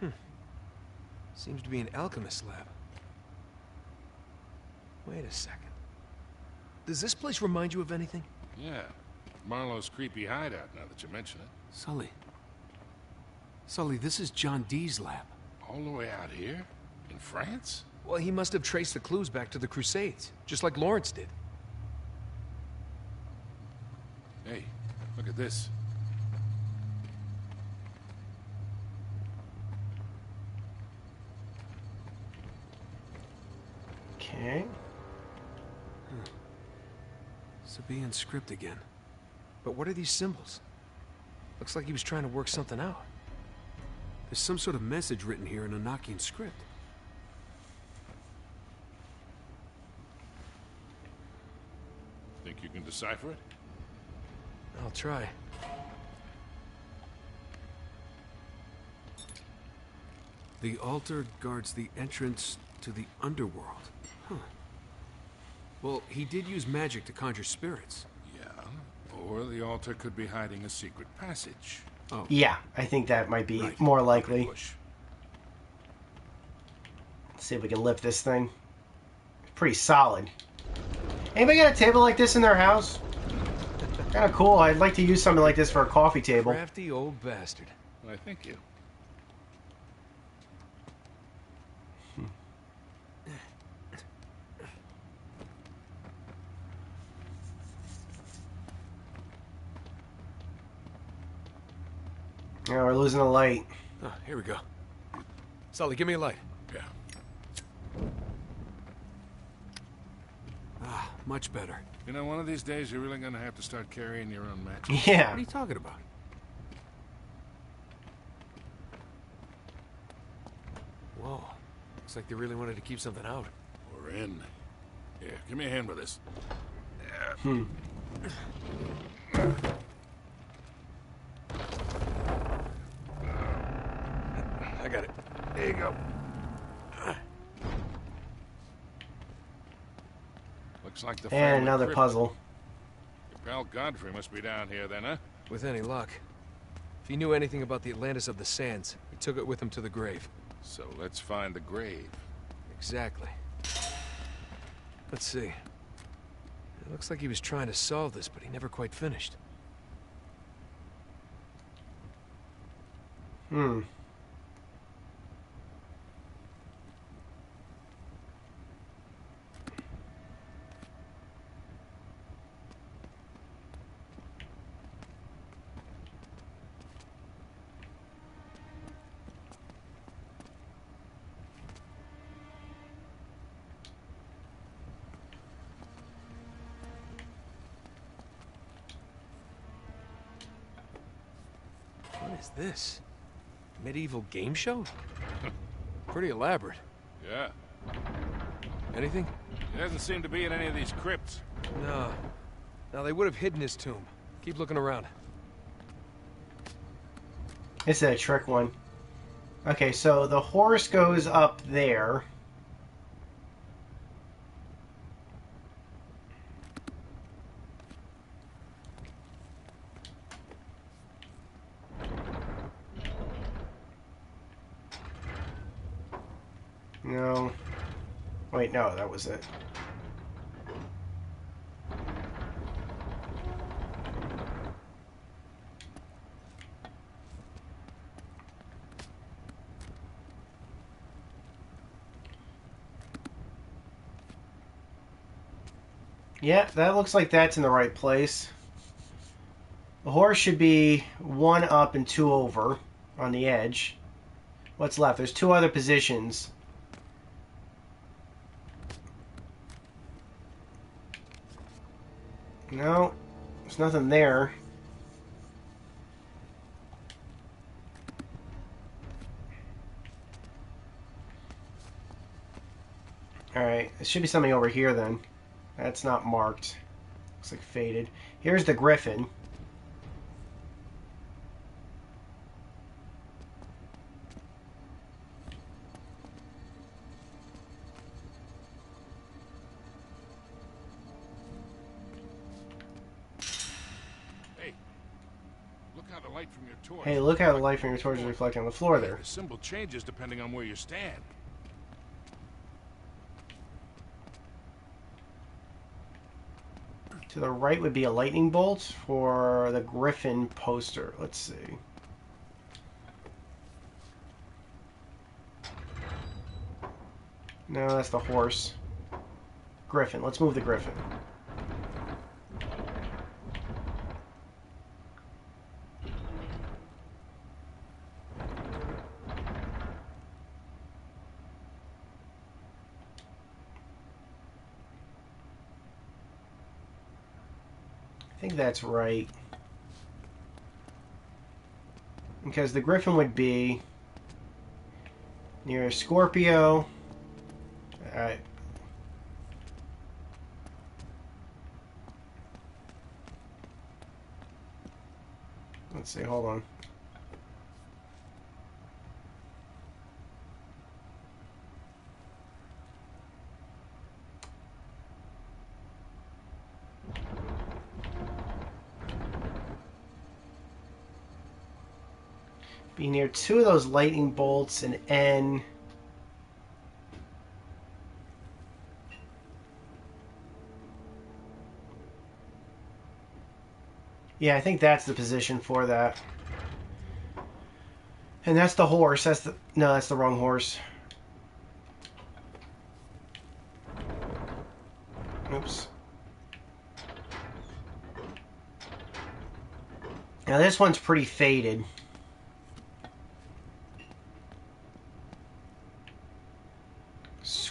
Hmm. Seems to be an alchemist lab. Wait a second. Does this place remind you of anything? Yeah. Marlowe's creepy hideout, now that you mention it. Sully. Sully, this is John Dee's lab. All the way out here? In France? Well, he must have traced the clues back to the Crusades, just like Lawrence did. Hey, look at this. Okay. Hmm. Sabaean script again. But what are these symbols? Looks like he was trying to work something out. There's some sort of message written here in Enochian script. Think you can decipher it? I'll try. The altar guards the entrance to the underworld. Huh. Well, he did use magic to conjure spirits. Yeah. Or the altar could be hiding a secret passage. Oh, Yeah, I think that might be Right. more likely. Push. Let's see if we can lift this thing. Pretty solid. Anybody got a table like this in their house? *laughs* Kind of cool. I'd like to use something like this for a coffee table. Crafty old bastard. I thank you. Losing a light. Oh, here we go. Sully, give me a light. Yeah. ah, much better. You know, one of these days you're really gonna have to start carrying your own matches. Yeah. What are you talking about? Whoa. Looks like they really wanted to keep something out. We're in. Here, give me a hand with this. I got it. There you go. Looks like the And another crypt. puzzle. Your pal Godfrey must be down here then, huh? With any luck. If he knew anything about the Atlantis of the Sands, he took it with him to the grave. So let's find the grave. Exactly. Let's see. It looks like he was trying to solve this, but he never quite finished. Hmm. What is this? Medieval game show? *laughs* Pretty elaborate. Yeah. Anything? He doesn't seem to be in any of these crypts. No. Now, they would have hidden his tomb. Keep looking around. It's is a trick one. Okay, so the horse goes up there. No, that was it. Yeah, that looks like that's in the right place. The horse should be one up and two over on the edge. What's left? There's two other positions. No, there's nothing there. Alright, there should be something over here then. That's not marked. Looks like faded. Here's the griffin. Light from your torch is reflecting on the floor there. The symbol changes depending on where you stand. To the right would be a lightning bolt for the griffin poster. Let's see. No, that's the horse. Griffin. Let's move the griffin. That's right. Because the griffin would be near Scorpio. Alright. Let's see, hold on. Be near two of those lightning bolts and N. Yeah, I think that's the position for that. And that's the horse. That's the no, that's the wrong horse. Oops. Now this one's pretty faded.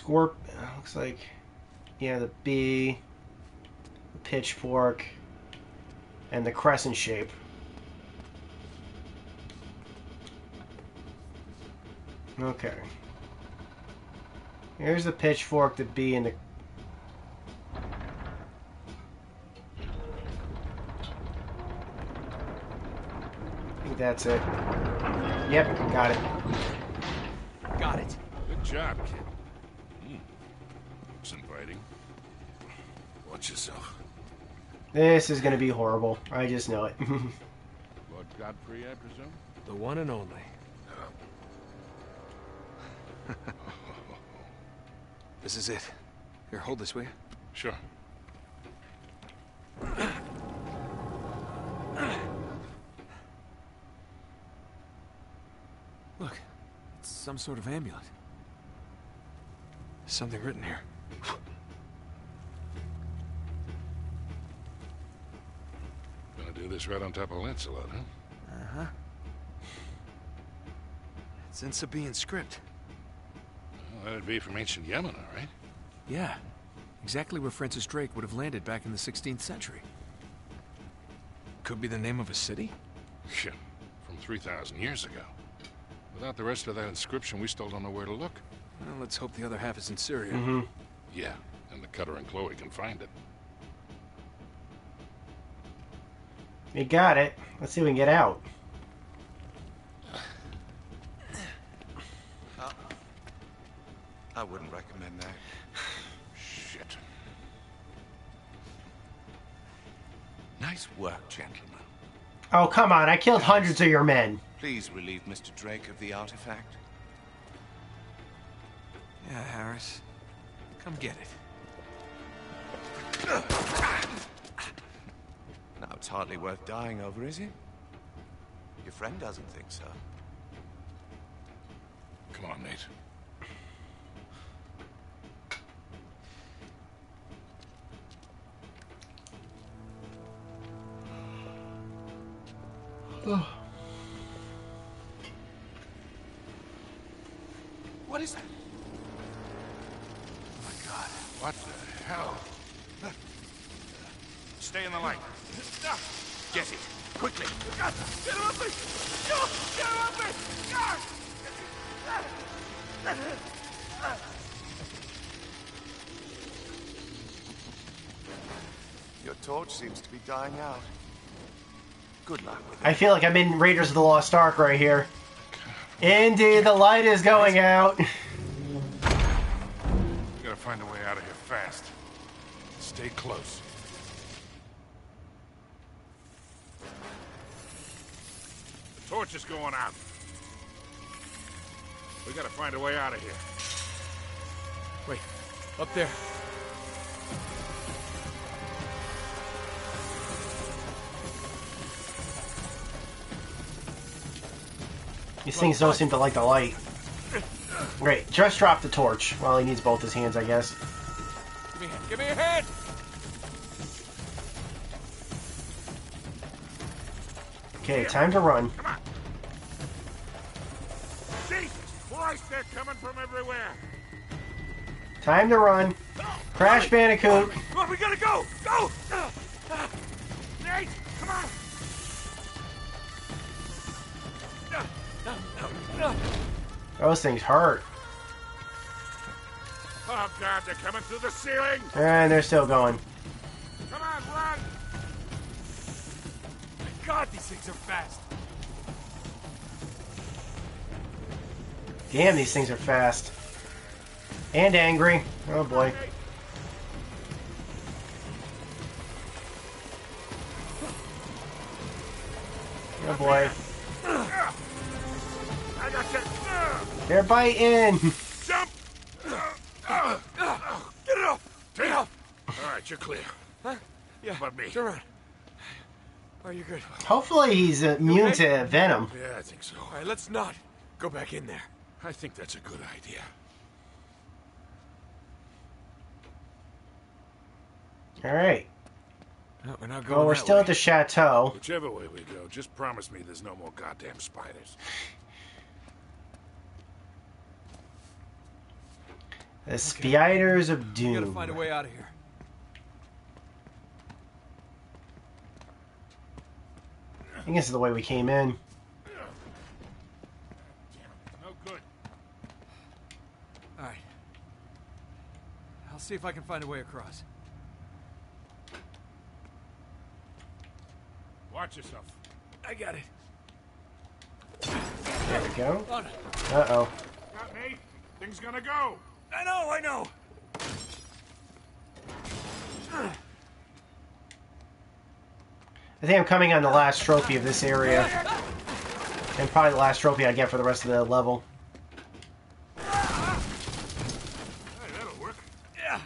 Scorp uh, looks like yeah, the B, the pitchfork, and the crescent shape. Okay. Here's the pitchfork, the B, and the I think that's it. Yep, got it. Got it. Good job, kid. Hmm. Looks inviting. Watch yourself. This is gonna be horrible. I just know it. *laughs* Lord Godfrey, I presume? The one and only. *laughs* this is it. Here, hold this, will you? Sure. Look, it's some sort of amulet. Something written here. *laughs* Gonna do this right on top of Lancelot, huh? Uh-huh. It's in Sabaean script. Well, that'd be from ancient Yemen, all right? Yeah, exactly where Francis Drake would have landed back in the 16th century. Could be the name of a city? Yeah, from 3,000 years ago. Without the rest of that inscription, we still don't know where to look. Well, let's hope the other half is in Syria. hmm Yeah, And the Cutter and Chloe can find it. You got it. Let's see if we can get out. I wouldn't recommend that. Shit. Nice work, gentlemen. Oh, come on. I killed hundreds of your men. Please relieve Mr. Drake of the artifact. Yeah, Harris. Come get it. Hardly worth dying over, is it? Your friend doesn't think so. Come on, Nate. Stay in the light. Get it! Quickly! Get him up me! Go! Get him up me! Your torch seems to be dying out. Good luck with it. I feel like I'm in Raiders of the Lost Ark right here. Indeed, the light is going out. We gotta find a way out of here fast. Stay close. The torch is going out. We gotta find a way out of here. Wait, up there. These things don't seem to like the light. Great, just drop the torch. Well, he needs both his hands, I guess. Give me, give me a hand! Okay, time to run. Time to run. Crash Bandicoot. We gotta go! Go! Nate, come on! Those things hurt. Oh god, they're coming through the ceiling! And they're still going. Come on, run! God, these things are fast. Damn, these things are fast. And angry. Oh boy. Oh boy. I got you! They're biting. Jump! Get it off! Get it off! Alright, you're clear. Huh? Yeah. But me? Turn around. Oh, Are you good? Hopefully he's immune to venom. Yeah, I think so. All right, let's not go back in there. I think that's a good idea. All right. No, we're not going Well, we're that still way. at the chateau. Whichever way we go, just promise me there's no more goddamn spiders. The Spiders of We gotta Doom. find a way out of here. I think this is the way we came in. No good. All right. I'll see if I can find a way across. Watch yourself. I got it. There we go. On. Uh oh. Got me? Thing's gonna go. I know, I know. I think I'm coming on the last trophy of this area. And probably the last trophy I get for the rest of the level. Hey, that'll work. Yeah.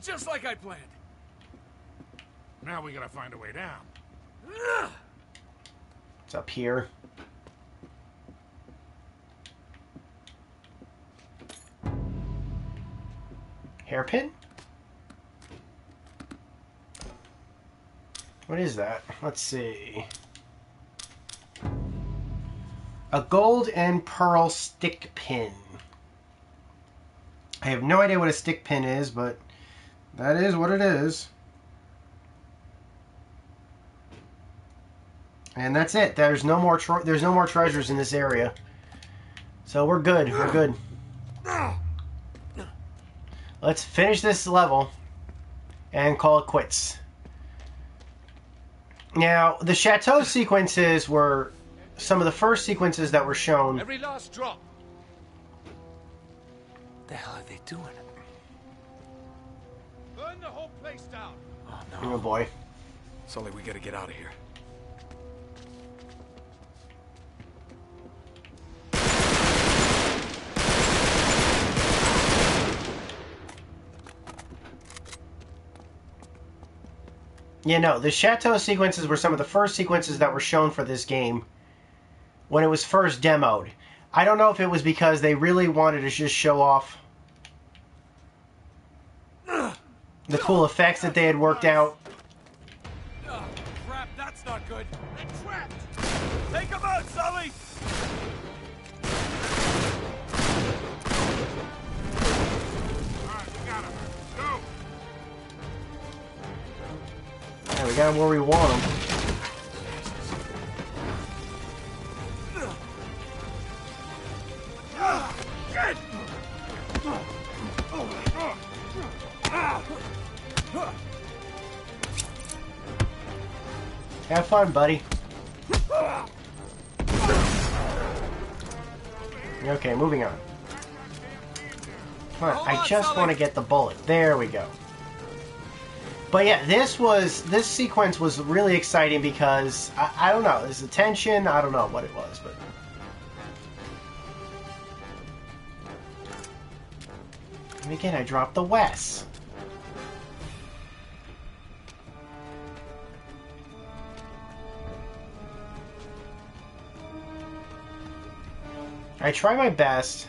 Just like I planned. Now we gotta find a way down. It's up here. Hairpin? What is that? Let's see. A gold and pearl stick pin. I have no idea what a stick pin is, but that is what it is. And that's it. There's no more tro- there's no more treasures in this area. So we're good. We're good. let's finish this level and call it quits. Now, the chateau sequences were some of the first sequences that were shown. Every last drop. The hell are they doing? Burn the whole place down. Oh boy. Sully, we gotta get out of here. Yeah, no, the chateau sequences were some of the first sequences that were shown for this game when it was first demoed. I don't know if it was because they really wanted to just show off the cool effects that they had worked out. We where we want them. Have fun, buddy. Okay, moving on. Come on, I just want to get the bullet. There we go. But yeah, this was this sequence was really exciting because I, I don't know, there's a tension. I don't know what it was, but and again, I dropped the Wes. I try my best.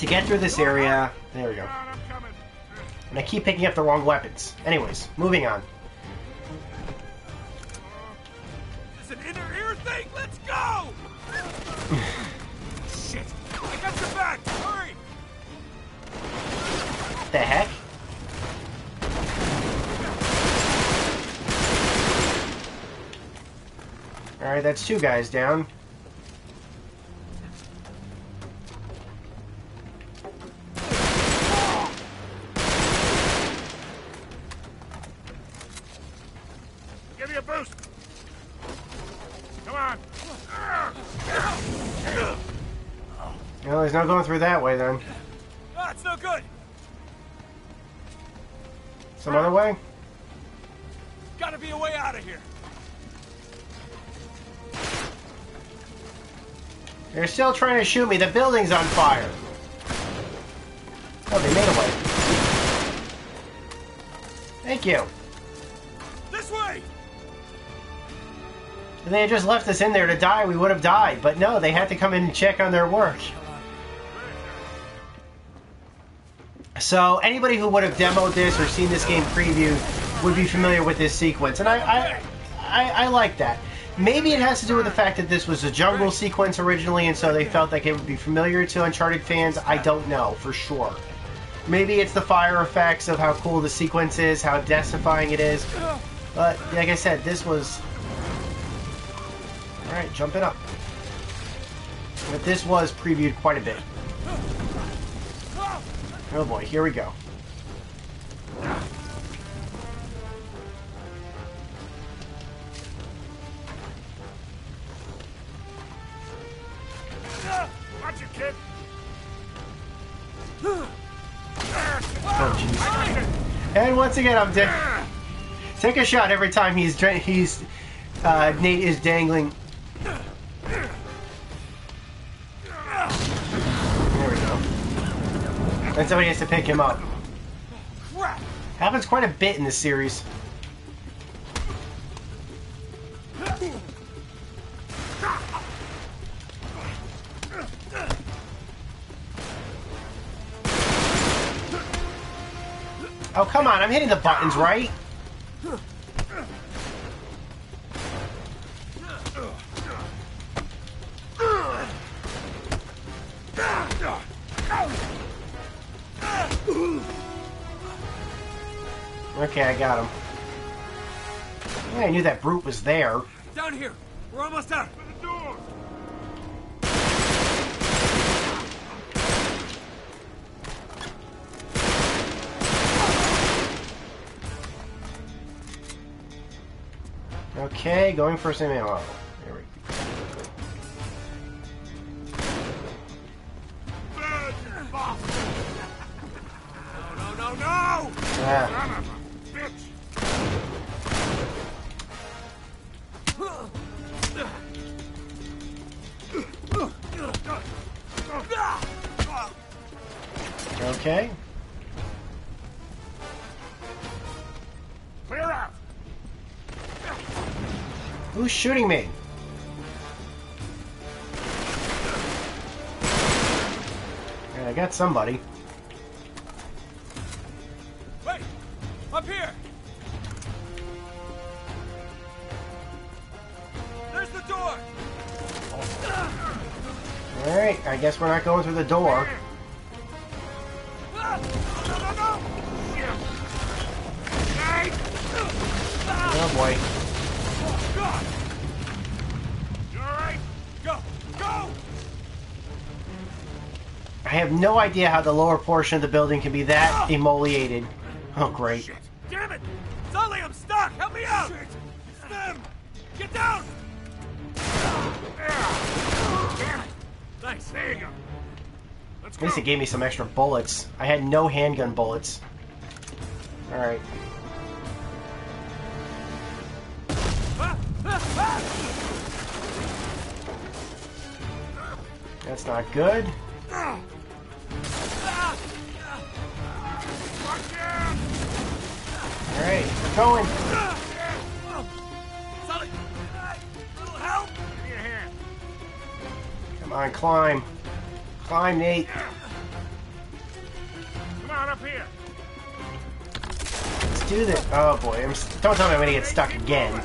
To get through this area, there we go. And I keep picking up the wrong weapons. Anyways, moving on. It's an inner ear thing. Let's go. *sighs* Shit. I got your back. Hurry. The heck? Alright, that's two guys down. Not going through that way then. Ah, it's no good. Some other way? Gotta be a way out of here. They're still trying to shoot me. The building's on fire. Oh, they made a way. Thank you. This way. If they had just left us in there to die, we would have died. But no, they had to come in and check on their work. So anybody who would have demoed this or seen this game previewed would be familiar with this sequence, and I I, I, I like that. Maybe it has to do with the fact that this was a jungle sequence originally, and so they felt like it would be familiar to Uncharted fans. I don't know for sure. Maybe it's the fire effects of how cool the sequence is, how death-defying it is. But like I said, this was all right. Jumping up. But this was previewed quite a bit. Oh boy, here we go. Kid. Oh. And once again, I'm dead. Take a shot every time he's he's uh, Nate is dangling. And somebody has to pick him up. Happens quite a bit in this series. Oh, come on. I'm hitting the buttons, right? Okay, I got him. Yeah, I knew that brute was there. Down here! We're almost out! The door! Okay, going for some ammo. Who's shooting me? Yeah, I got somebody. Wait! Up here! There's the door! Alright, I guess we're not going through the door. No idea how the lower portion of the building can be that ah. emoliated. Oh, great. Damn it! Sully, I'm stuck! Help me out! It's them! Get down! Ah. Damn it! Thanks, there you go. Let's At least it gave me some extra bullets. I had no handgun bullets. Alright. That's not good. Ah. Going. Sully! Little help! Give me a hand. Come on, climb. Climb, Nate. Come on, up here. Let's do this. Oh boy, I'm, don't tell me I'm gonna get stuck again.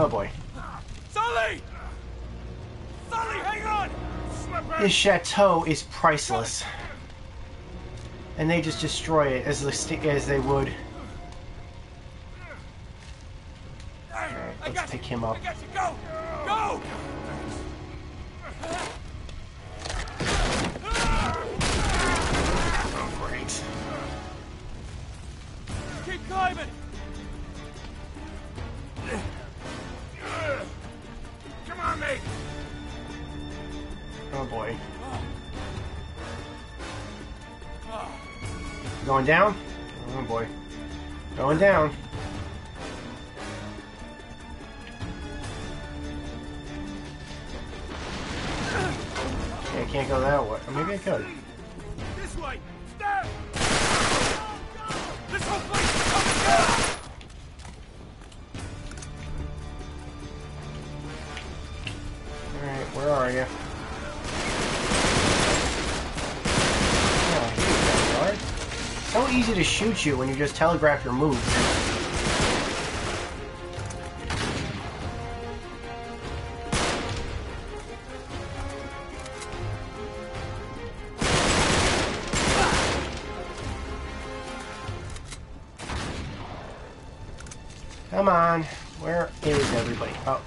Oh boy. Sully! Sully, hang on! This chateau is priceless. And they just destroy it as, the st- as they would. Alright, let's pick him up. I got you. Go! Go! Great. Keep climbing! Come on, mate! Oh boy. Going down? Oh boy. Going down. Okay, I can't go that way. Or maybe I could. This way! Step! This whole place is coming down! Alright, where are you? Oh, here you are. So easy to shoot you when you just telegraph your moves. Come on. Where is everybody? Oh.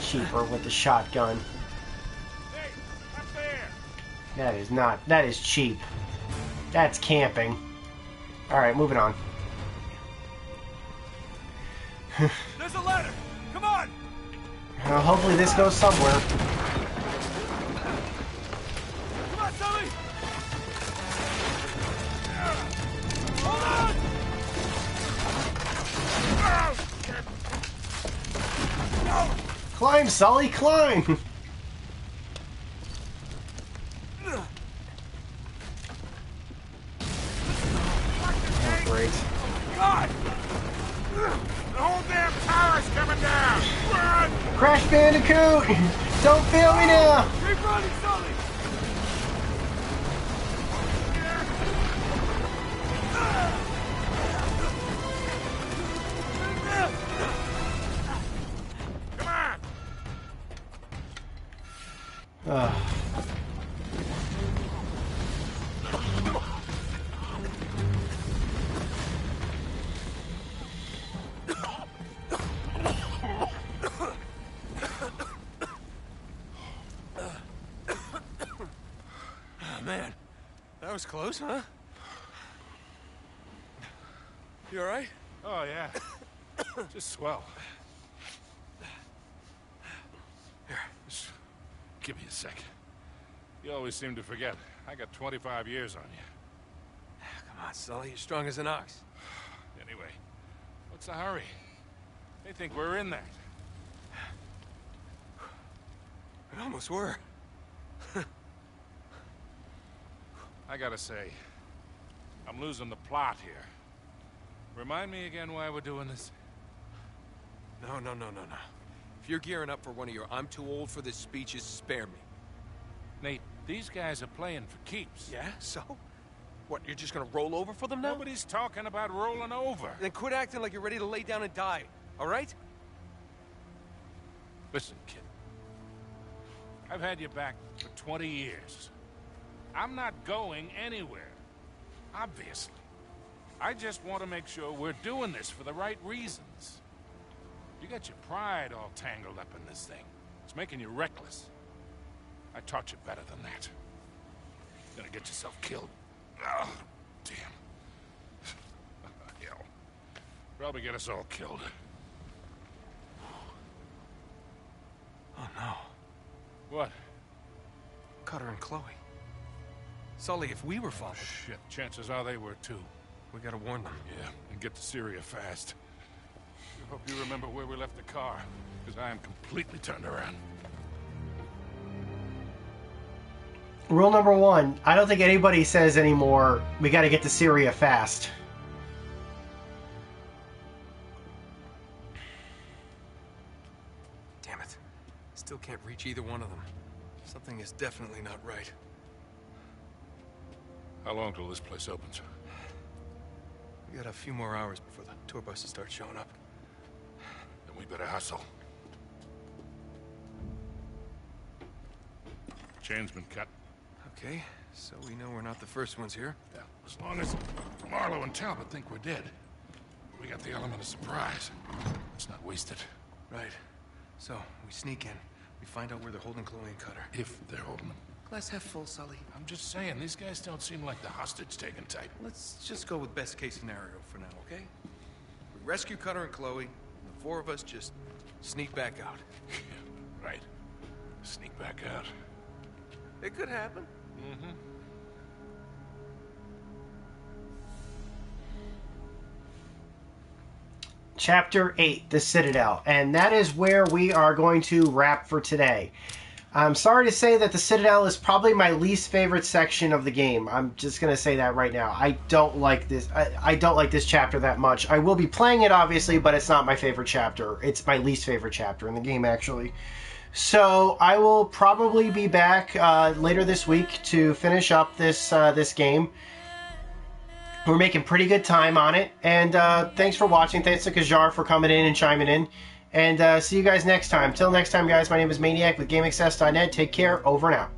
Cheaper with the shotgun. Hey, up there! That is not. That is cheap. That's camping. Alright, moving on. There's a ladder! Come on! Uh, hopefully this goes somewhere. Come on, Sully! Hold on! Climb, Sully, climb! *laughs* close, huh? You all right? Oh, yeah. *coughs* Just swell. Here, just give me a sec. You always seem to forget. I got 25 years on you. Come on, Sully. You're strong as an ox. Anyway, what's the hurry? They think we're in that. We almost were. I gotta say, I'm losing the plot here. Remind me again why we're doing this? No, no, no, no, no. If you're gearing up for one of your I'm too old for this speeches, spare me. Nate, these guys are playing for keeps. Yeah? So? What, you're just gonna roll over for them now? Nobody's talking about rolling over. Then quit acting like you're ready to lay down and die, all right? Listen, kid. I've had you back for 20 years. I'm not going anywhere. Obviously. I just want to make sure we're doing this for the right reasons. You got your pride all tangled up in this thing. It's making you reckless. I taught you better than that. You're gonna get yourself killed. Oh, damn. *laughs* Hell. Probably get us all killed. Oh, no. What? Cutter and Chloe. Sully, if we were followed... Shit, chances are they were too. We gotta warn them. Yeah, and get to Syria fast. I hope you remember where we left the car, because I am completely turned around. Rule number one I don't think anybody says anymore, we gotta get to Syria fast. Damn it. Still can't reach either one of them. Something is definitely not right. How long till this place opens? We got a few more hours before the tour buses start showing up. Then we better hustle. Chain's been cut. Okay, so we know we're not the first ones here. Yeah, as long as Marlowe and Talbot think we're dead. We got the element of surprise. Let's not waste it. Right. So, we sneak in. We find out where they're holding Chloe and Cutter. If they're holding them. Glass half full, Sully. I'm just saying, these guys don't seem like the hostage-taking type. Let's just go with best case scenario for now, okay? We rescue Cutter and Chloe, and the four of us just sneak back out. *laughs* right. Sneak back out. It could happen. Mm-hmm. Chapter 8, The Citadel. And that is where we are going to wrap for today. I'm sorry to say that the Citadel is probably my least favorite section of the game. I'm just gonna say that right now. I don't like this. I, I, don't like this chapter that much. I will be playing it obviously, but it's not my favorite chapter. It's my least favorite chapter in the game actually. So I will probably be back uh, later this week to finish up this uh, this game. We're making pretty good time on it, and uh, thanks for watching. Thanks to Kajar for coming in and chiming in. And uh, see you guys next time. Till next time, guys, my name is Maniac with GameXcess.net. Take care. Over and out.